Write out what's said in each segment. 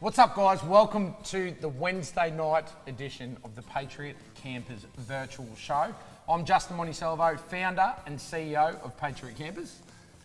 What's up, guys? Welcome to the Wednesday night edition of the Patriot Campers virtual show. I'm Justin Monticelvo, founder and CEO of Patriot Campers.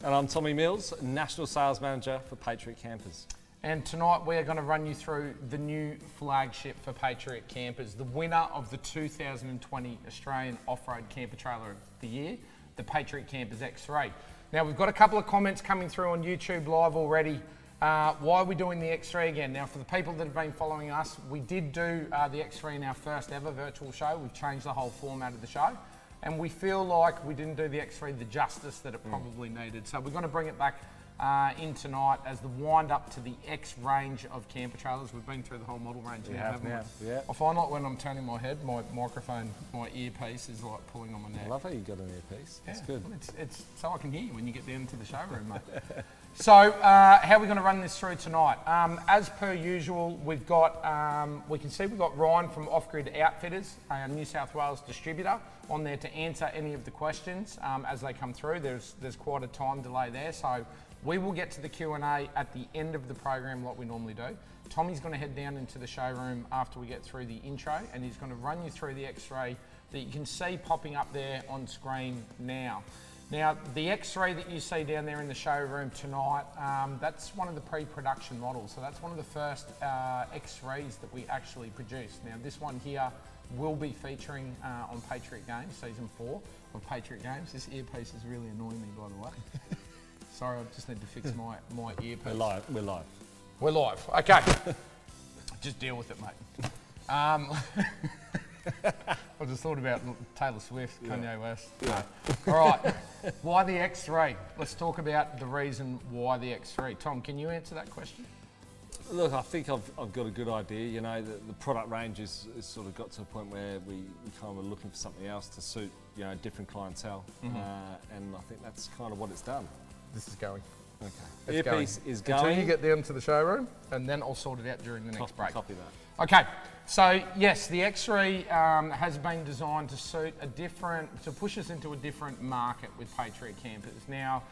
And I'm Tommy Mills, National Sales Manager for Patriot Campers. And tonight we are going to run you through the new flagship for Patriot Campers, the winner of the 2020 Australian Off-Road Camper Trailer of the Year, the Patriot Campers X3. Now we've got a couple of comments coming through on YouTube Live already. Uh, why are we doing the X3 again? Now, for the people that have been following us, we did do uh, the X3 in our first ever virtual show. We've changed the whole format of the show, and we feel like we didn't do the X3 the justice that it probably needed. So we're going to bring it back uh, in tonight as the wind up to the X range of camper trailers. We've been through the whole model range now, have haven't now, we? yeah. I find like when I'm turning my head, my microphone, my earpiece is like pulling on my neck. I love how you got an earpiece. That's good. well, It's, it's so I can hear you when you get down to the showroom, mate. so, uh, how are we going to run this through tonight? Um, as per usual, we've got, um, we can see we've got Ryan from Off Grid Outfitters, a New South Wales distributor, on there to answer any of the questions um, as they come through. There's, there's quite a time delay there, so we will get to the Q&A at the end of the program like we normally do. Tommy's going to head down into the showroom after we get through the intro and he's going to run you through the X-ray that you can see popping up there on screen now. Now, the X-ray that you see down there in the showroom tonight, um, that's one of the pre-production models. So that's one of the first uh, X-rays that we actually produced. Now, this one here will be featuring uh, on Patriot Games, Season 4 of Patriot Games. This earpiece is really annoying me, by the way. Sorry, I just need to fix my, my earpiece. We're live. We're live. We're live. Okay. just deal with it, mate. Um, I just thought about Taylor Swift, Kanye West. No. All right. Why the X3? Let's talk about the reason why the X3. Tom, can you answer that question? Look, I think I've, I've got a good idea. You know, the, the product range is, is sort of got to a point where we, we kind of were looking for something else to suit, you know, different clientele. Mm-hmm. Uh, and I think that's kind of what it's done. This is going. Okay. It's Earpiece going. is Until going. you get down to the showroom, and then I'll sort it out during the next Cop- break. Copy that. Okay, so yes, the X3 um, has been designed to suit a different, to push us into a different market with Patriot campers. Now,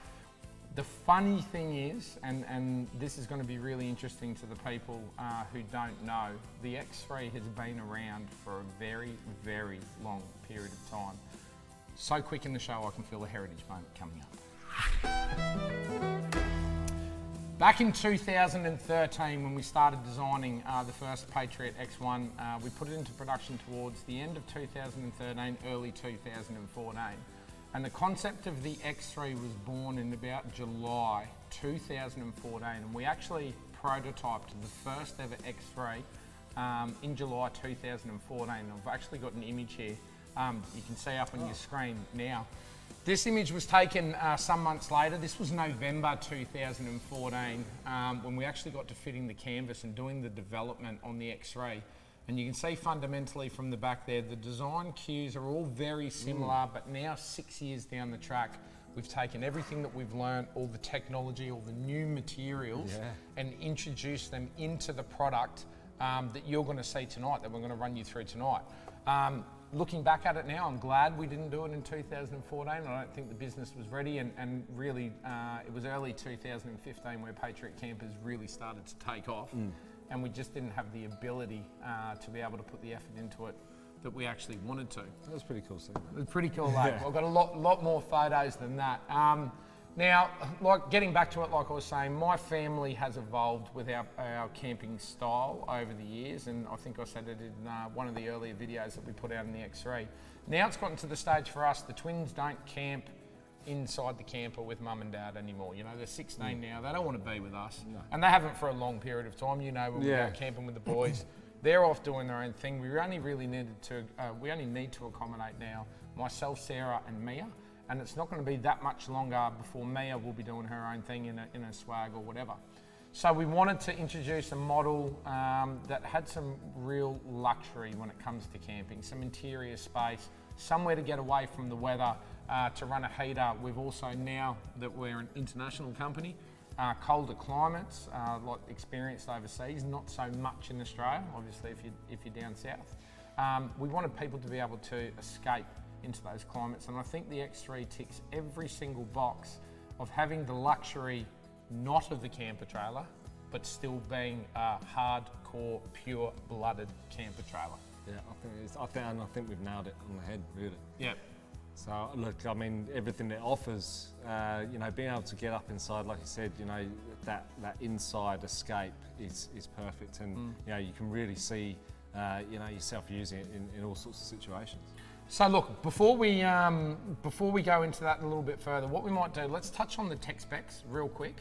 the funny thing is, and, and this is going to be really interesting to the people uh, who don't know, the X3 has been around for a very, very long period of time. So quick in the show, I can feel a heritage moment coming up. Back in 2013, when we started designing uh, the first Patriot X1, uh, we put it into production towards the end of 2013, early 2014. And the concept of the X3 was born in about July 2014. And we actually prototyped the first ever X3 um, in July 2014. I've actually got an image here um, you can see up on your screen now. This image was taken uh, some months later. This was November 2014 um, when we actually got to fitting the canvas and doing the development on the X-ray. And you can see fundamentally from the back there, the design cues are all very similar, but now six years down the track, we've taken everything that we've learned, all the technology, all the new materials, Yeah. and introduced them into the product um, that you're going to see tonight, that we're going to run you through tonight. Um, looking back at it now, I'm glad we didn't do it in 2014. I don't think the business was ready, and, and really, uh, it was early 2015 where Patriot Campers really started to take off, and we just didn't have the ability uh, to be able to put the effort into it that we actually wanted to. That was pretty cool seeing that. It's pretty cool, mate. I've got a lot, lot more photos than that. Um, now, like getting back to it, like I was saying, my family has evolved with our, our camping style over the years, and I think I said it in uh, one of the earlier videos that we put out in the X3. Now it's gotten to the stage for us, the twins don't camp inside the camper with mum and dad anymore. You know, they're 16 now, they don't want to be with us. And they haven't for a long period of time. You know, when we go camping with the boys, they're off doing their own thing. We only really needed to, uh, we only need to accommodate now myself, Sarah, and Mia. And it's not going to be that much longer before Mia will be doing her own thing in a, in a swag or whatever. So we wanted to introduce a model um, that had some real luxury when it comes to camping, some interior space, somewhere to get away from the weather, uh, to run a heater. We've also now that we're an international company, uh, colder climates, uh, like experienced overseas, not so much in Australia, obviously if, you, if you're down south. Um, we wanted people to be able to escape into those climates, and I think the X3 ticks every single box of having the luxury not of the camper trailer, but still being a hardcore, pure-blooded camper trailer. Yeah, I think it's, I think, I think we've nailed it on the head, really. Yeah. So look, I mean, everything it offers, uh, you know, being able to get up inside, like you said, you know, that that inside escape is is perfect, and mm. you know, you can really see, uh, you know, yourself using it in, in all sorts of situations. So look, before we um, before we go into that a little bit further, what we might do, let's touch on the tech specs real quick.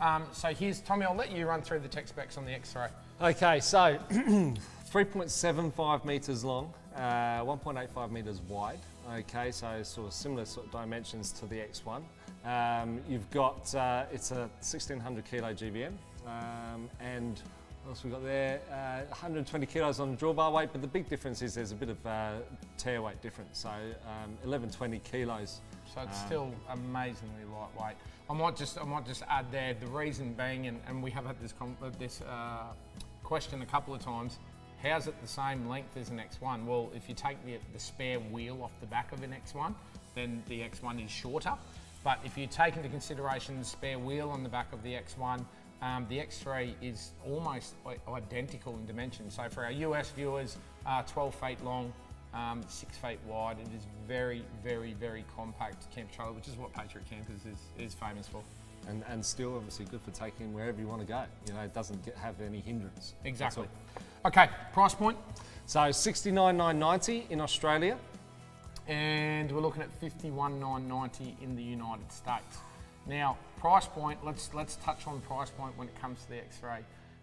Um, so here's Tommy. I'll let you run through the tech specs on the X-Ray. Okay, so 3.75 meters long, uh, 1.85 meters wide. Okay, so sort of similar sort of dimensions to the X1. Um, you've got uh, it's a 1600 kilo GVM, um, and else we got there? Uh, 120 kilos on the drawbar weight, but the big difference is there's a bit of uh, tare weight difference. So um, 1120 kilos. So it's um, still amazingly lightweight. I might just I might just add there the reason being, and, and we have had this this uh, question a couple of times How's it the same length as an X1? Well, if you take the, the spare wheel off the back of an X1, then the X1 is shorter. But if you take into consideration the spare wheel on the back of the X1, um, the X3 is almost identical in dimensions. So for our US viewers, uh, 12 feet long, um, six feet wide. It is very, very, very compact camp trailer, which is what Patriot Campers is, is famous for. And, and still obviously good for taking wherever you want to go. You know, it doesn't get, have any hindrance. Exactly. Okay, price point? So 69,990 in Australia. And we're looking at 51,990 in the United States. Now, price point, let's, let's touch on price point when it comes to the X-Ray.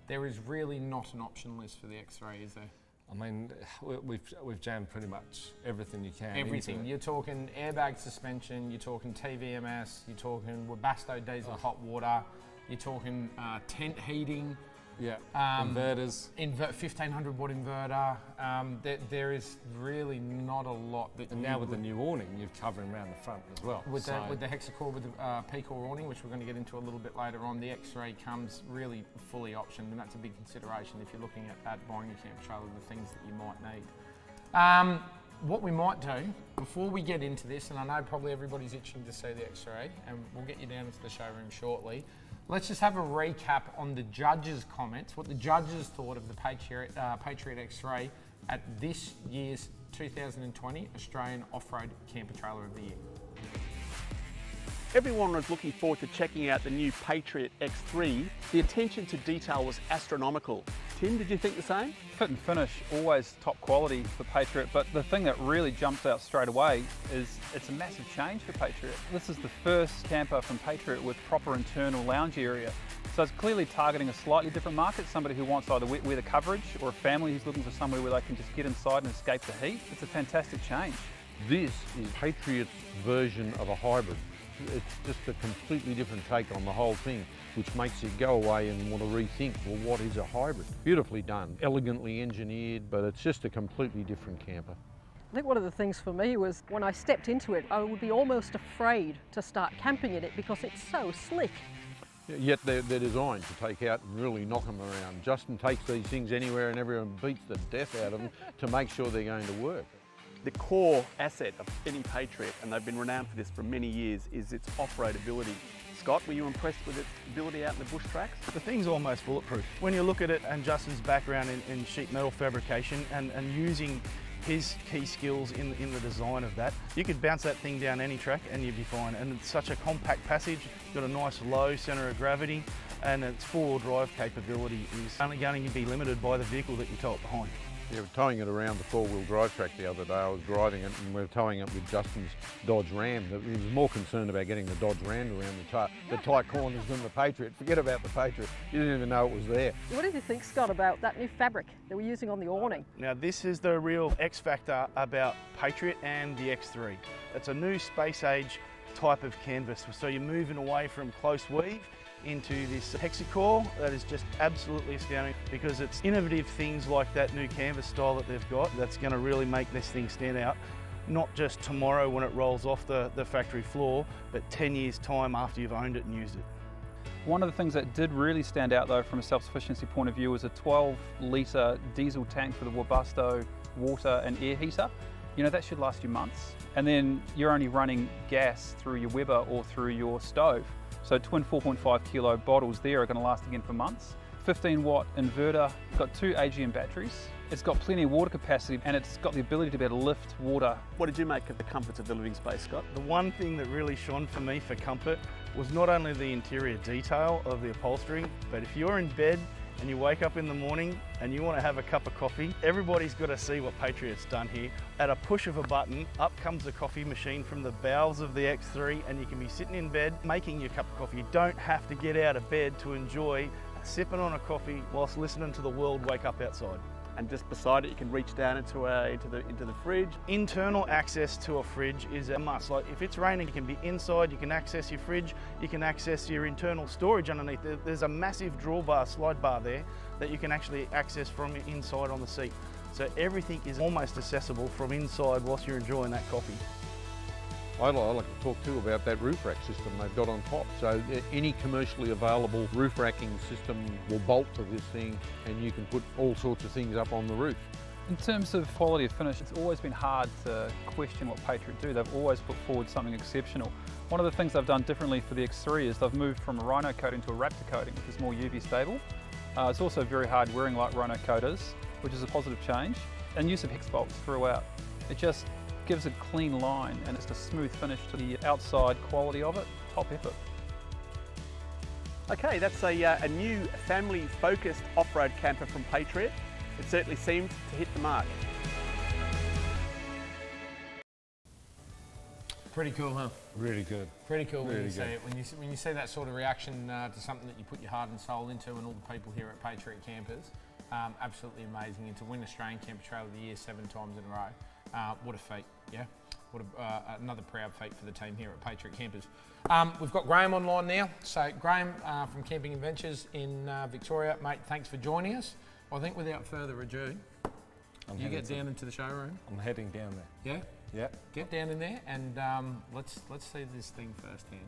There is really not an option list for the X-Ray, is there? I mean, we've, we've jammed pretty much everything you can. Everything. You're talking airbag suspension, you're talking TPMS, you're talking Webasto diesel oh. hot water, you're talking uh, tent heating, yeah. Um, Inverters. Inver- 1500 watt inverter. Um, there, there is really not a lot that. And now with the new awning, you're covering around the front as well. With so. the with the Hexacore with the uh, P-core awning, which we're going to get into a little bit later on, the X-ray comes really fully optioned, and that's a big consideration if you're looking at, at buying a camp trailer. The things that you might need. Um, what we might do before we get into this, and I know probably everybody's itching to see the X-ray, and we'll get you down into the showroom shortly. Let's just have a recap on the judges' comments, what the judges thought of the Patriot, uh, Patriot X3 at this year's 2020 Australian Off-Road Camper Trailer of the Year. Everyone was looking forward to checking out the new Patriot X3. The attention to detail was astronomical. Tim, did you think the same? Fit and finish, always top quality for Patriot, but the thing that really jumps out straight away is it's a massive change for Patriot. This is the first camper from Patriot with proper internal lounge area. So it's clearly targeting a slightly different market, somebody who wants either wet weather coverage or a family who's looking for somewhere where they can just get inside and escape the heat. It's a fantastic change. This is Patriot's version of a hybrid it's just a completely different take on the whole thing, which makes you go away and want to rethink, well, what is a hybrid? Beautifully done, elegantly engineered, but it's just a completely different camper. I think one of the things for me was when I stepped into it, I would be almost afraid to start camping in it because it's so slick. Yet they're, they're, designed to take out and really knock them around. Justin takes these things anywhere and everyone beats the death out of them to make sure they're going to work. The core asset of any Patriot, and they've been renowned for this for many years, is its off-road ability. Scott, were you impressed with its ability out in the bush tracks? The thing's almost bulletproof. When you look at it and Justin's background in, in sheet metal fabrication and, and using his key skills in, in the design of that. You could bounce that thing down any track and you'd be fine. And it's such a compact passage, got a nice low centre of gravity, and its four-wheel drive capability is only going to be limited by the vehicle that you tow it behind. Yeah, we're towing it around the four-wheel drive track the other day. I was driving it and we are towing it with Justin's Dodge Ram. He was more concerned about getting the Dodge Ram around the, the tight corners than the Patriot. Forget about the Patriot. You didn't even know it was there. What did you think, Scott, about that new fabric that we're using on the awning? Now, this is the real X factor about Patriot and the X3. It's a new space age type of canvas. So you're moving away from close weave into this hexacore that is just absolutely astounding because it's innovative things like that new canvas style that they've got that's going to really make this thing stand out not just tomorrow when it rolls off the, the factory floor but 10 years time after you've owned it and used it. One of the things that did really stand out though from a self-sufficiency point of view was a 12 litre diesel tank for the Webasto water and air heater. You know, that should last you months. And then you're only running gas through your Weber or through your stove. So twin 4.5 kilo bottles there are going to last again for months. 15 watt inverter, got two AGM batteries. It's got plenty of water capacity and it's got the ability to be able to lift water. What did you make of the comforts of the living space, Scott? The one thing that really shone for me for comfort was not only the interior detail of the upholstery, but if you're in bed and you wake up in the morning and you want to have a cup of coffee, everybody's got to see what Patriot's done here. At a push of a button, up comes the coffee machine from the bowels of the X3 and you can be sitting in bed making your cup of coffee. You don't have to get out of bed to enjoy sipping on a coffee whilst listening to the world wake up outside. And just beside it, you can reach down into, a, into, the, into the fridge. Internal access to a fridge is a must. Like if it's raining, you can be inside, you can access your fridge, you can access your internal storage underneath. There's a massive drawbar, slide bar there that you can actually access from inside on the seat. So everything is almost accessible from inside whilst you're enjoying that coffee. I'd like to talk too about that roof rack system they've got on top. So any commercially available roof racking system will bolt to this thing and you can put all sorts of things up on the roof. In terms of quality of finish, it's always been hard to question what Patriot do. They've always put forward something exceptional. One of the things they've done differently for the X3 is they've moved from a Rhino coating to a Raptor coating, which is more UV stable. Uh, it's also very hard wearing like Rhino coat which is a positive change, and use of hex bolts throughout. It just gives a clean line and it's a smooth finish to the outside quality of it, top effort. Okay, that's a, uh, a new family-focused off-road camper from Patriot. It certainly seemed to hit the mark. Pretty cool, huh? Really good. Pretty cool when Really you see good. it. When you see, when you see that sort of reaction uh, to something that you put your heart and soul into, and all the people here at Patriot Campers, um, absolutely amazing. And to win Australian Camper Trailer of the Year seven times in a row, uh, what a feat, yeah. What a, uh, another proud feat for the team here at Patriot Campers. Um, we've got Graham online now. So Graham uh, from Camping Adventures in uh, Victoria, mate. Thanks for joining us. I think without further ado, I'm you get to- down into the showroom. I'm heading down there. Yeah. Yeah, Get down in there and um, let's let's see this thing firsthand.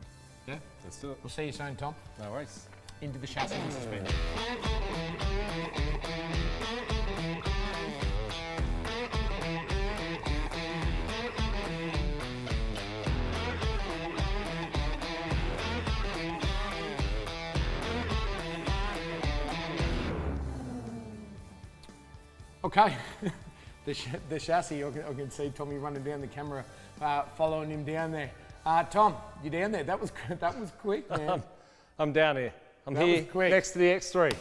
Yeah. let's do it. We'll see you soon, Tom. No worries. Into the chassis and suspension. Okay, the, ch- the chassis, I can, I can see Tommy running down the camera, uh, following him down there. Uh, Tom, you down there? That was that was quick, man. I'm down here. I'm That here next to the X3.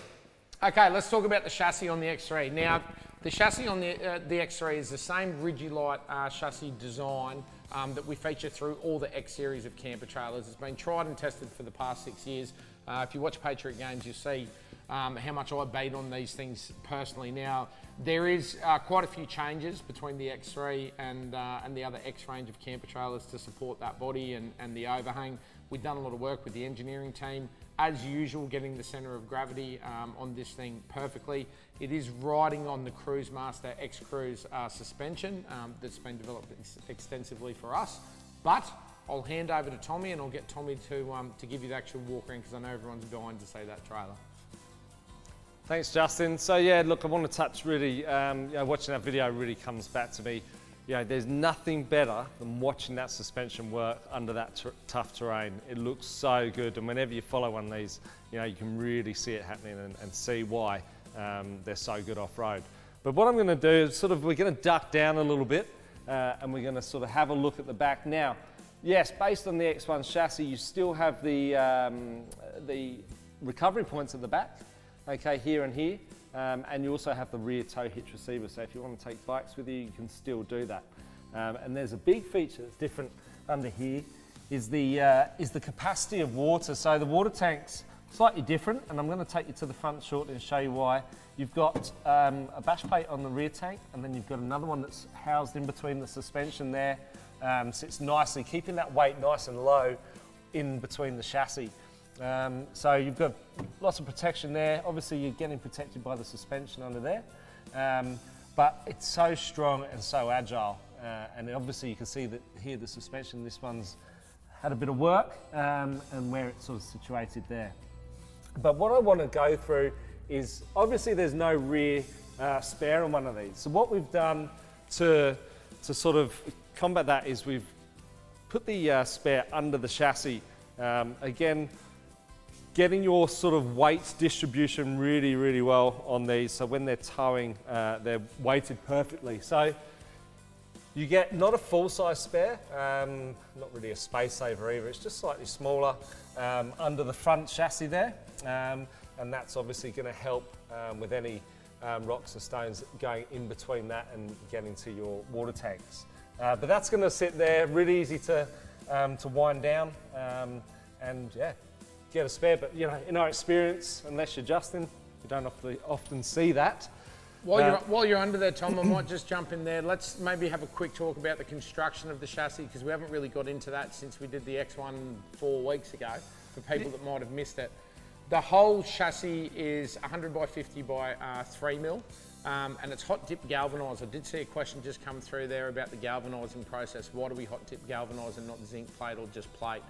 Okay, let's talk about the chassis on the X3. Now, the chassis on the, uh, the X3 is the same Rigilite uh, chassis design um, that we feature through all the X series of camper trailers. It's been tried and tested for the past six years. Uh, if you watch Patriot games, you'll see um, how much I beat on these things personally. Now, there is uh, quite a few changes between the X3 and, uh, and the other X range of camper trailers to support that body and, and the overhang. We've done a lot of work with the engineering team. As usual, getting the centre of gravity um, on this thing perfectly. It is riding on the Cruise Master X Cruise uh, suspension um, that's been developed ex- extensively for us. But I'll hand over to Tommy and I'll get Tommy to, um, to give you the actual walk around because I know everyone's dying to see that trailer. Thanks, Justin. So yeah, look, I want to touch really, um, you know, watching that video really comes back to me. You know, there's nothing better than watching that suspension work under that tough terrain. It looks so good, and whenever you follow one of these, you know, you can really see it happening and, and see why um, they're so good off-road. But what I'm going to do is sort of, we're going to duck down a little bit, uh, and we're going to sort of have a look at the back now. Yes, based on the X1 chassis, you still have the, um, the recovery points at the back, okay, here and here. Um, and you also have the rear tow hitch receiver, so if you want to take bikes with you, you can still do that. Um, and there's a big feature that's different under here, is the, uh, is the capacity of water. So the water tank's slightly different, and I'm going to take you to the front shortly and show you why. You've got um, a bash plate on the rear tank, and then you've got another one that's housed in between the suspension there. Um, sits nicely, keeping that weight nice and low in between the chassis. Um, so you've got lots of protection there. Obviously, you're getting protected by the suspension under there, um, but it's so strong and so agile. Uh, and obviously, you can see that here the suspension. This one's had a bit of work, um, and where it's sort of situated there. But what I want to go through is obviously there's no rear uh, spare on one of these. So what we've done to to sort of combat that is we've put the uh, spare under the chassis. Um, again, getting your sort of weight distribution really, really well on these. So when they're towing, uh, they're weighted perfectly. So you get not a full size spare, um, not really a space saver either, it's just slightly smaller um, under the front chassis there. Um, and that's obviously going to help um, with any um, rocks and stones going in between that and getting to your water tanks. Uh, but that's going to sit there, really easy to, um, to wind down and yeah, get a spare. But you know, in our experience, unless you're Justin, you don't often, often see that. While, Uh, you're, while you're under there, Tom, I might just jump in there. Let's maybe have a quick talk about the construction of the chassis because we haven't really got into that since we did the X1 four weeks ago for people that might have missed it. The whole chassis is 100 by 50 by uh, 3 mil um, and it's hot dip galvanised. I did see a question just come through there about the galvanising process. Why do we hot dip galvanise and not zinc plate or just plate?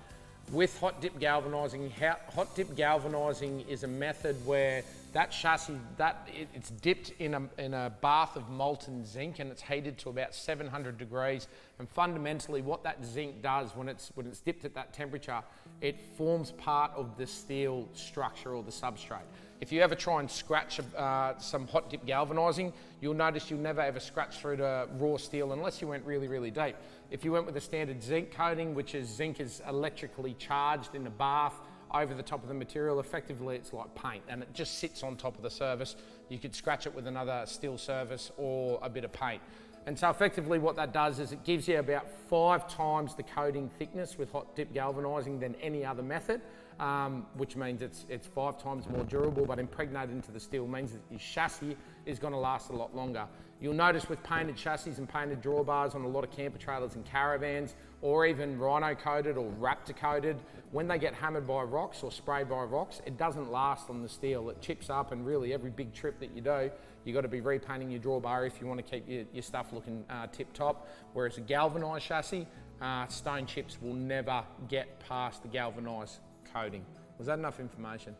With hot dip galvanising, hot dip galvanising is a method where that chassis, that it, it's dipped in a, in a bath of molten zinc and it's heated to about 700 degrees. And fundamentally, what that zinc does when it's when it's dipped at that temperature, it forms part of the steel structure or the substrate. If you ever try and scratch uh, some hot dip galvanising, you'll notice you'll never ever scratch through to raw steel unless you went really, really deep. If you went with a standard zinc coating, which is zinc is electrically charged in the bath over the top of the material, effectively it's like paint and it just sits on top of the surface. You could scratch it with another steel surface or a bit of paint. And so effectively what that does is it gives you about five times the coating thickness with hot dip galvanising than any other method, um, which means it's, it's five times more durable, but impregnated into the steel means that your chassis is going to last a lot longer. You'll notice with painted chassis and painted drawbars on a lot of camper trailers and caravans, or even rhino coated or raptor coated, when they get hammered by rocks or sprayed by rocks, it doesn't last on the steel. It chips up, and really every big trip that you do, you've got to be repainting your drawbar if you want to keep your, your stuff looking uh, tip top. Whereas a galvanised chassis, uh, stone chips will never get past the galvanised coating. Was that enough information?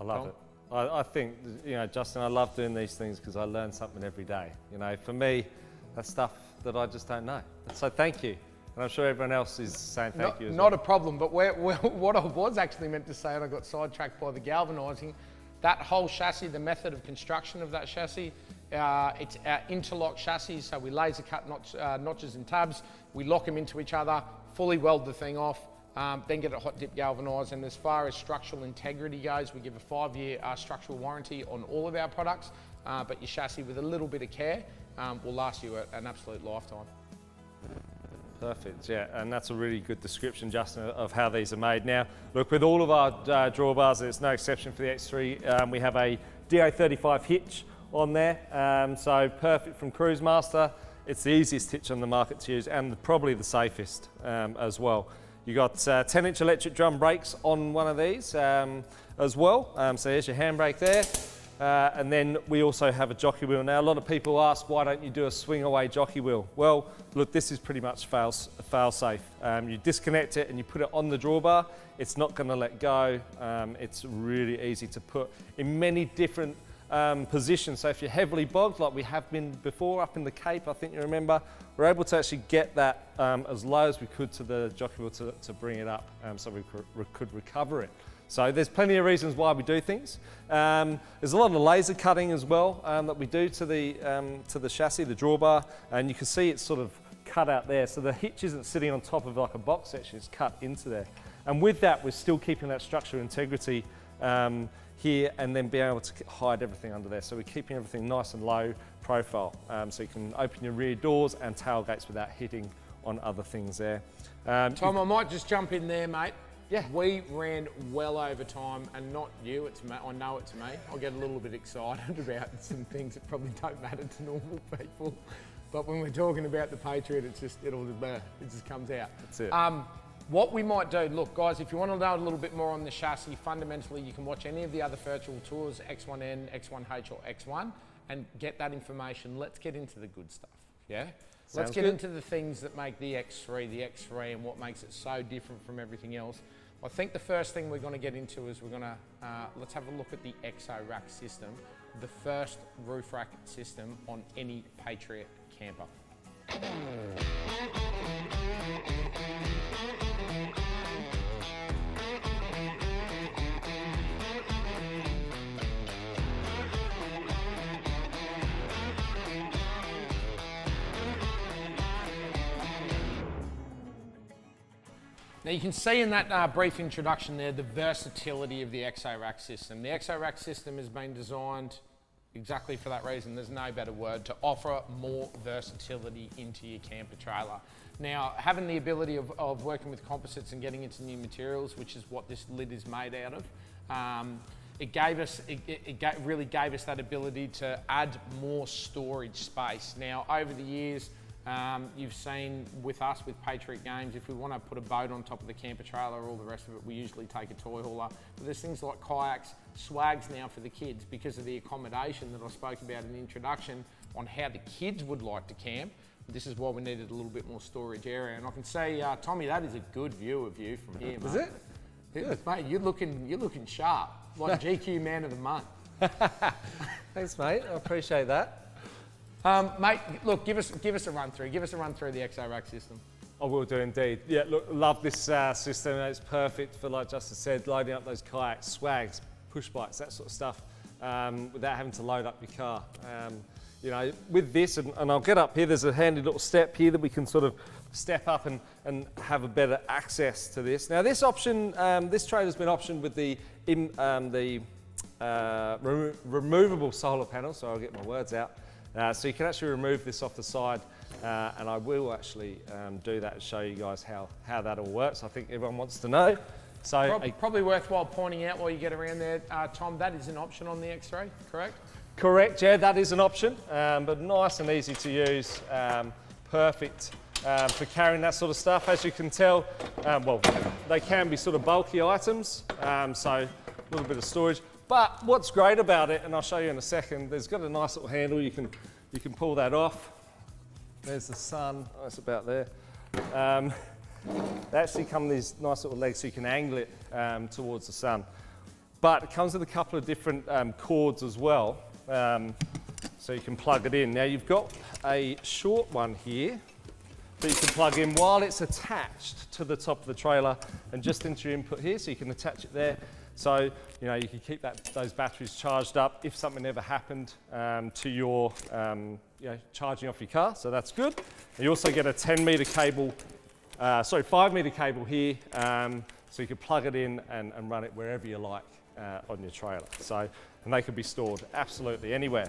I love Tom? it. I, I think, you know, Justin, I love doing these things because I learn something every day. You know, for me, that's stuff that I just don't know. So thank you. And I'm sure everyone else is saying thank not, you as not well. a problem, but where, where, what I was actually meant to say, and I got sidetracked by the galvanising, that whole chassis, the method of construction of that chassis, uh, it's our interlock chassis, so we laser cut notch, uh, notches and tabs, we lock them into each other, fully weld the thing off, um, then get it hot dip galvanised. And as far as structural integrity goes, we give a five year uh, structural warranty on all of our products, uh, but your chassis with a little bit of care um, will last you an absolute lifetime. Perfect, yeah, and that's a really good description, Justin, of how these are made. Now, look, with all of our uh, drawbars, it's no exception for the X3, um, we have a DA35 hitch on there, um, so perfect from Cruise Master. It's the easiest hitch on the market to use and probably the safest um, as well. You got uh, 10 inch electric drum brakes on one of these um, as well, um, so there's your handbrake there. Uh, and then we also have a jockey wheel. Now, a lot of people ask, why don't you do a swing away jockey wheel? Well, look, this is pretty much fail, fail safe. Um, you disconnect it and you put it on the drawbar. It's not going to let go. Um, it's really easy to put in many different um, positions. So if you're heavily bogged, like we have been before up in the Cape, I think you remember, we're able to actually get that um, as low as we could to the jockey wheel to, to bring it up um, so we could, could recover it. So there's plenty of reasons why we do things. Um, there's a lot of laser cutting as well um, that we do to the, um, to the chassis, the drawbar, and you can see it's sort of cut out there. So the hitch isn't sitting on top of like a box section, it's cut into there. And with that, we're still keeping that structural integrity um, here and then being able to hide everything under there. So we're keeping everything nice and low profile. Um, so you can open your rear doors and tailgates without hitting on other things there. Um, Tom, I might just jump in there, mate. Yeah. We ran well over time, and not you, it's me. I know it's me. I get a little bit excited about some things that probably don't matter to normal people. But when we're talking about the Patriot, it's just, it'll, it just comes out. That's it. Um, what we might do, look, guys, if you want to know a little bit more on the chassis, fundamentally, you can watch any of the other virtual tours, X1N, X1H, or X1, and get that information. Let's get into the good stuff, yeah? Sounds Let's get good. into the things that make the X3 the X3 and what makes it so different from everything else. I think the first thing we're going to get into is we're going to, uh, let's have a look at the EXO rack system, the first roof rack system on any Patriot camper. Now you can see in that uh, brief introduction there the versatility of the EXO rack system. The EXO rack system has been designed exactly for that reason. There's no better word to offer more versatility into your camper trailer. Now, having the ability of, of working with composites and getting into new materials, which is what this lid is made out of, um, it gave us, it, it, it really gave us that ability to add more storage space. Now, over the years, um, you've seen with us with Patriot Games, if we want to put a boat on top of the camper trailer, or all the rest of it, we usually take a toy hauler. But there's things like kayaks, swags now for the kids because of the accommodation that I spoke about in the introduction on how the kids would like to camp. This is why we needed a little bit more storage area. And I can say, uh, Tommy, that is a good view of you from here. mate. Is it? It- Mate, you're looking, you're looking sharp, like GQ Man of the Month. Thanks, mate. I appreciate that. Um, mate, look, give us, give us a run through. Give us a run through the EXO rack system. I will do indeed. Yeah, look, love this uh, system. It's perfect for, like Justin said, loading up those kayaks, swags, push bikes, that sort of stuff, um, without having to load up your car. Um, you know, with this, and, and I'll get up here, there's a handy little step here that we can sort of step up and, and have a better access to this. Now, this option, um, this trailer's been optioned with the, in, um, the uh, remo- removable solar panel, so I'll get my words out. Uh, so you can actually remove this off the side uh, and I will actually um, do that and show you guys how, how that all works. I think everyone wants to know. So Prob- a- probably worthwhile pointing out while you get around there, uh, Tom, that is an option on the X-Ray, correct? correct, yeah, that is an option, um, but nice and easy to use. Um, perfect um, for carrying that sort of stuff. As you can tell, um, well, they can be sort of bulky items, um, so a little bit of storage. But what's great about it, and I'll show you in a second, there's got a nice little handle. You can, you can pull that off. There's the sun. Oh, it's about there. Um, they actually come these nice little legs so you can angle it um, towards the sun. But it comes with a couple of different um, cords as well, um, so you can plug it in. Now you've got a short one here that you can plug in while it's attached to the top of the trailer and just into your input here, so you can attach it there. So you know you can keep that, those batteries charged up if something ever happened um, to your um, you know, charging off your car. So that's good. You also get a 10 meter cable uh, sorry, five meter cable here, um, so you can plug it in and, and run it wherever you like uh, on your trailer. So, and they can be stored absolutely anywhere.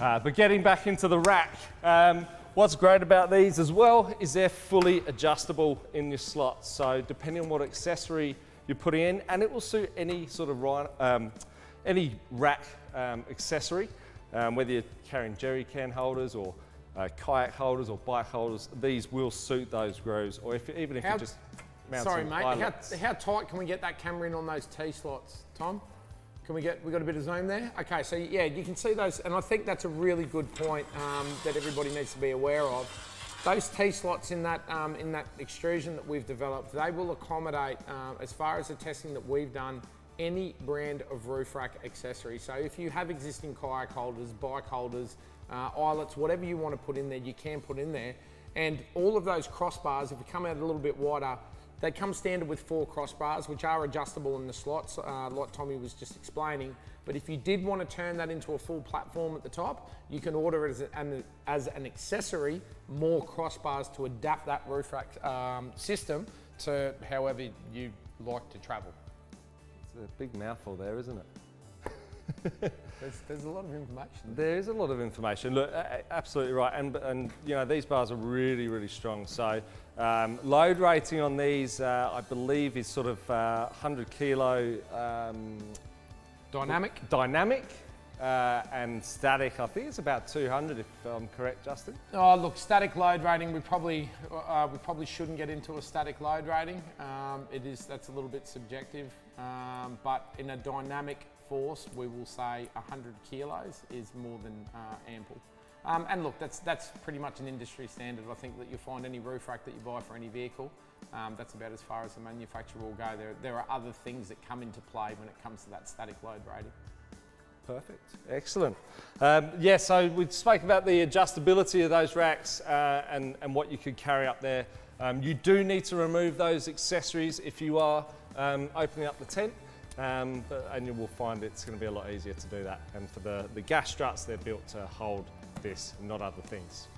Uh, but getting back into the rack, um, what's great about these as well is they're fully adjustable in your slots. So depending on what accessory you're putting in, and it will suit any sort of um, any rack um, accessory, um, whether you're carrying jerry can holders or uh, kayak holders or bike holders, these will suit those grooves. Or if even if How- you just mount Sorry, mate. How, how tight can we get that camera in on those T slots, Tom? Can we get? We got a bit of zoom there. Okay, so yeah, you can see those, and I think that's a really good point um, that everybody needs to be aware of. Those T slots in that um, in that extrusion that we've developed, they will accommodate, um, as far as the testing that we've done, any brand of roof rack accessory. So if you have existing kayak holders, bike holders, uh, eyelets, whatever you want to put in there, you can put in there. And all of those crossbars, if you come out a little bit wider, they come standard with four crossbars, which are adjustable in the slots, uh, like Tommy was just explaining. But if you did want to turn that into a full platform at the top, you can order it as an, as an accessory, more crossbars to adapt that roof rack um, system to however you like to travel. It's a big mouthful there, isn't it? There's, there's a lot of information. There is a lot of information. Look, absolutely right. And, and you know, these bars are really, really strong. So um, load rating on these, uh, I believe, is sort of uh, 100 kilo um, Dynamic. dynamic uh, and static. I think it's about 200, if I'm correct, Justin. Oh, look, static load rating. We probably uh, we probably shouldn't get into a static load rating. Um, it is that's a little bit subjective, um, but in a dynamic force, we will say 100 kilos is more than uh, ample. Um, and look, that's that's pretty much an industry standard. I think that you'll find any roof rack that you buy for any vehicle. Um, that's about as far as the manufacturer will go. There, there are other things that come into play when it comes to that static load rating. Perfect. Excellent. Um, yeah, so we spoke about the adjustability of those racks uh, and, and what you could carry up there. Um, you do need to remove those accessories if you are um, opening up the tent, um, but, and you will find it's going to be a lot easier to do that. And for the, the gas struts, they're built to hold this, not other things.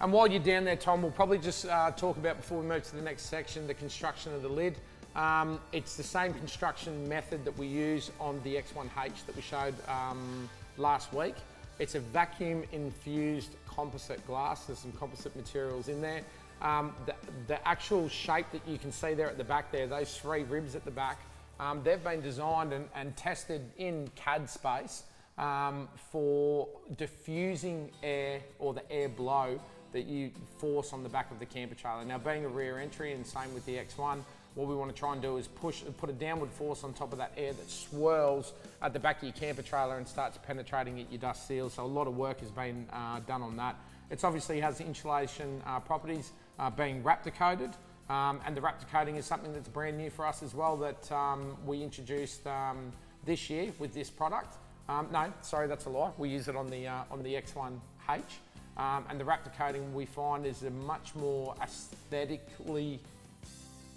And while you're down there, Tom, we'll probably just uh, talk about before we move to the next section the construction of the lid. Um, it's the same construction method that we use on the X1H that we showed um, last week. It's a vacuum infused composite glass. There's some composite materials in there. Um, the, the, actual shape that you can see there at the back there, those three ribs at the back, um, they've been designed and, and, tested in CAD space um, for diffusing air or the air blow that you force on the back of the camper trailer. Now being a rear entry and same with the X1, what we want to try and do is push, put a downward force on top of that air that swirls at the back of your camper trailer and starts penetrating at your dust seal. So a lot of work has been uh, done on that. It obviously has insulation uh, properties, uh, being Raptor coated. Um, and the Raptor coating is something that's brand new for us as well that um, we introduced um, this year with this product. Um, no, sorry, that's a lie. We use it on the, uh, on the X1H. Um, and the Raptor coating we find is a much more aesthetically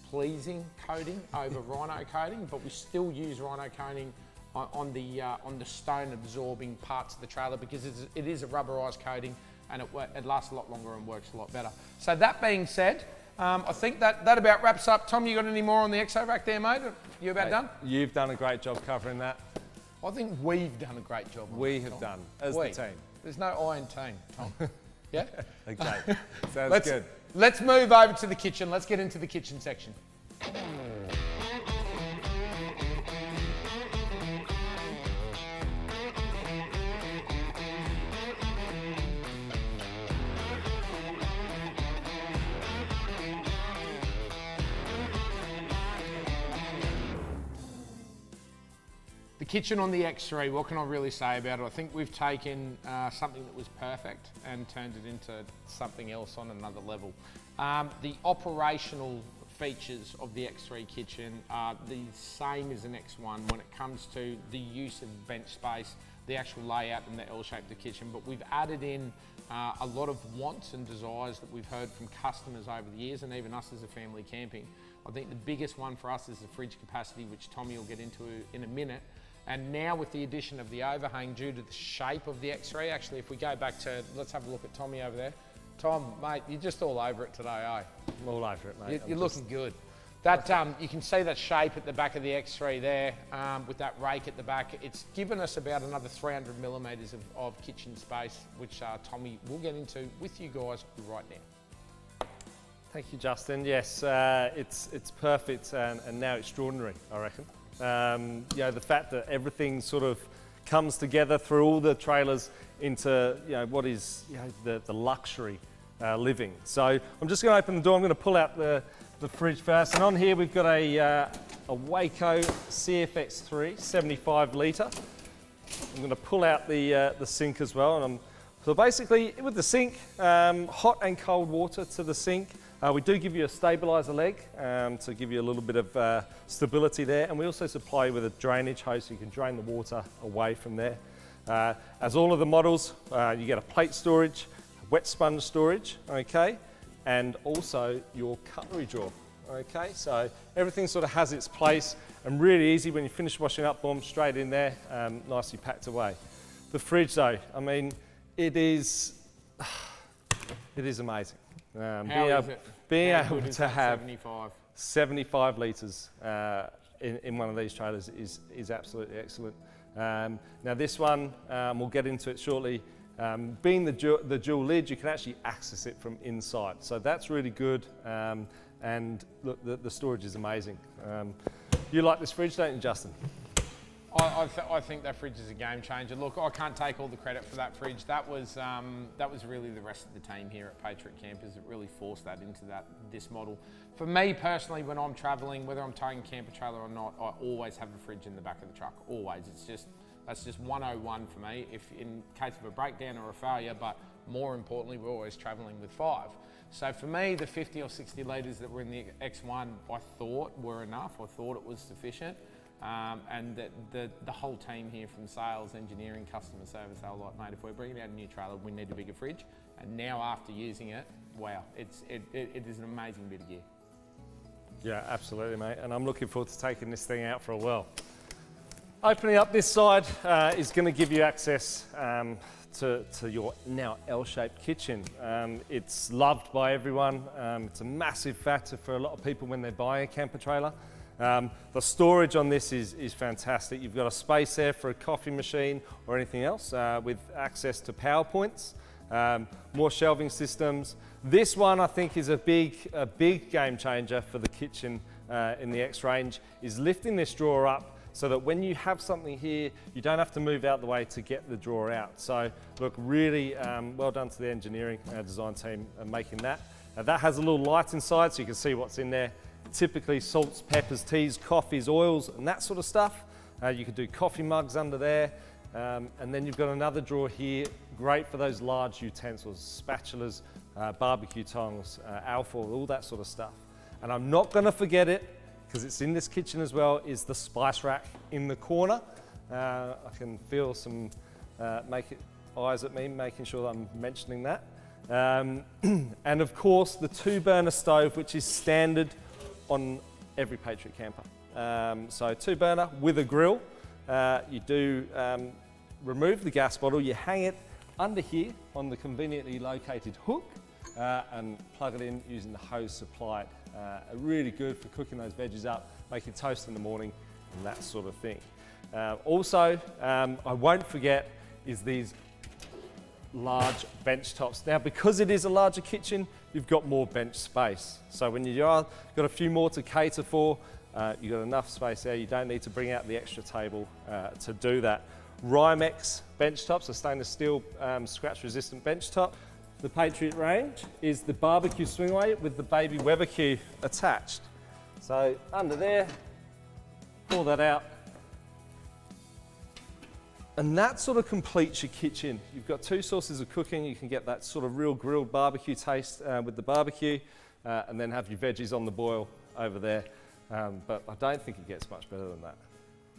pleasing coating over rhino coating, but we still use rhino coating on, on the, uh, on the stone absorbing parts of the trailer because it's, it is a rubberized coating and it, it lasts a lot longer and works a lot better. So that being said, um, I think that, that about wraps up. Tom, you got any more on the Exovac there, mate? You about hey, done? You've done a great job covering that. I think we've done a great job. We have Tom. done, as we. the team. There's no I in team, Tom. yeah? okay, sounds let's, good. Let's move over to the kitchen. Let's get into the kitchen section. Kitchen on the X3, what can I really say about it? I think we've taken uh, something that was perfect and turned it into something else on another level. Um, the operational features of the X3 kitchen are the same as an X1 when it comes to the use of bench space, the actual layout and the L shape of the kitchen, but we've added in uh, a lot of wants and desires that we've heard from customers over the years and even us as a family camping. I think the biggest one for us is the fridge capacity, which Tommy will get into in a minute. And now with the addition of the overhang due to the shape of the X3, actually if we go back to, let's have a look at Tommy over there. Tom, mate, you're just all over it today, eh? I'm all over it, mate. You're, looking good. That um, You can see that shape at the back of the X3 there um, with that rake at the back. It's given us about another 300 millimetres of, of, kitchen space, which uh, Tommy will get into with you guys right now. Thank you, Justin. Yes, uh, it's, it's perfect and, and now extraordinary, I reckon. Um, you know, the fact that everything sort of comes together through all the trailers into you know, what is you know, the, the luxury uh, living. So I'm just going to open the door. I'm going to pull out the, the fridge first. And on here we've got a, uh, a Waeco CFX3 75 litre. I'm going to pull out the, uh, the sink as well. And I'm, so basically with the sink, um, hot and cold water to the sink. Uh, we do give you a stabiliser leg um, to give you a little bit of uh, stability there and we also supply you with a drainage hose so you can drain the water away from there. Uh, as all of the models, uh, you get a plate storage, wet sponge storage, okay, and also your cutlery drawer, okay? So everything sort of has its place and really easy when you finish washing up, boom, straight in there, um, nicely packed away. The fridge though, I mean, it is, it is amazing. Um, is it? being able to have 75, 75 litres uh, in, in, one of these trailers is, is absolutely excellent. Um, now this one, um, we'll get into it shortly, um, being the, du the dual lid, you can actually access it from inside. So that's really good. Um, and look, the, the, storage is amazing. Um, you like this fridge, don't you, Justin? I, I, th I, think that fridge is a game changer. Look, I can't take all the credit for that fridge. That was um, that was really the rest of the team here at Patriot Campers that really forced that into that this model. For me personally, when I'm travelling, whether I'm towing a camper trailer or not, I always have a fridge in the back of the truck. Always. It's just that's just 101 for me. If in case of a breakdown or a failure, but more importantly, we're always travelling with five. So for me, the 50 or 60 litres that were in the X1, I thought were enough. I thought it was sufficient. Um, and the, the, the, whole team here from sales, engineering, customer service, they were like, mate, if we're bringing out a new trailer, we need a bigger fridge. And now after using it, wow, it's, it, it, it is an amazing bit of gear. Yeah, absolutely, mate. And I'm looking forward to taking this thing out for a whirl. Opening up this side uh, is going to give you access um, to, to, your now L-shaped kitchen. Um, it's loved by everyone. Um, it's a massive factor for a lot of people when they buy a camper trailer. Um, the storage on this is, is fantastic. You've got a space there for a coffee machine or anything else uh, with access to power points, um, more shelving systems. This one I think is a big, a big game changer for the kitchen uh, in the X range is lifting this drawer up so that when you have something here, you don't have to move out the way to get the drawer out. So look, really um, well done to the engineering uh, design team uh, making that. Uh, that has a little light inside so you can see what's in there. Typically salts, peppers, teas, coffees, oils, and that sort of stuff. Uh, you could do coffee mugs under there. Um, and then you've got another drawer here, great for those large utensils, spatulas, uh, barbecue tongs, uh, alfoil, all that sort of stuff. And I'm not gonna forget it, because it's in this kitchen as well, is the spice rack in the corner. Uh, I can feel some uh, make it, eyes at me, making sure that I'm mentioning that. Um, and of course, the two burner stove, which is standard on every Patriot camper. Um, so two burner with a grill. Uh, you do um, remove the gas bottle, you hang it under here on the conveniently located hook uh, and plug it in using the hose supplied. Uh, really good for cooking those veggies up, making toast in the morning and that sort of thing. Uh, also, um, I won't forget is these large bench tops. Now, because it is a larger kitchen, you've got more bench space. So when you've got a few more to cater for, uh, you've got enough space there. You don't need to bring out the extra table uh, to do that. Rhymex bench tops, a stainless steel um, scratch resistant bench top. The Patriot range is the barbecue swingway with the baby Weber attached. So under there, pull that out. And that sort of completes your kitchen. You've got two sources of cooking. You can get that sort of real grilled barbecue taste uh, with the barbecue uh, and then have your veggies on the boil over there. Um, but I don't think it gets much better than that.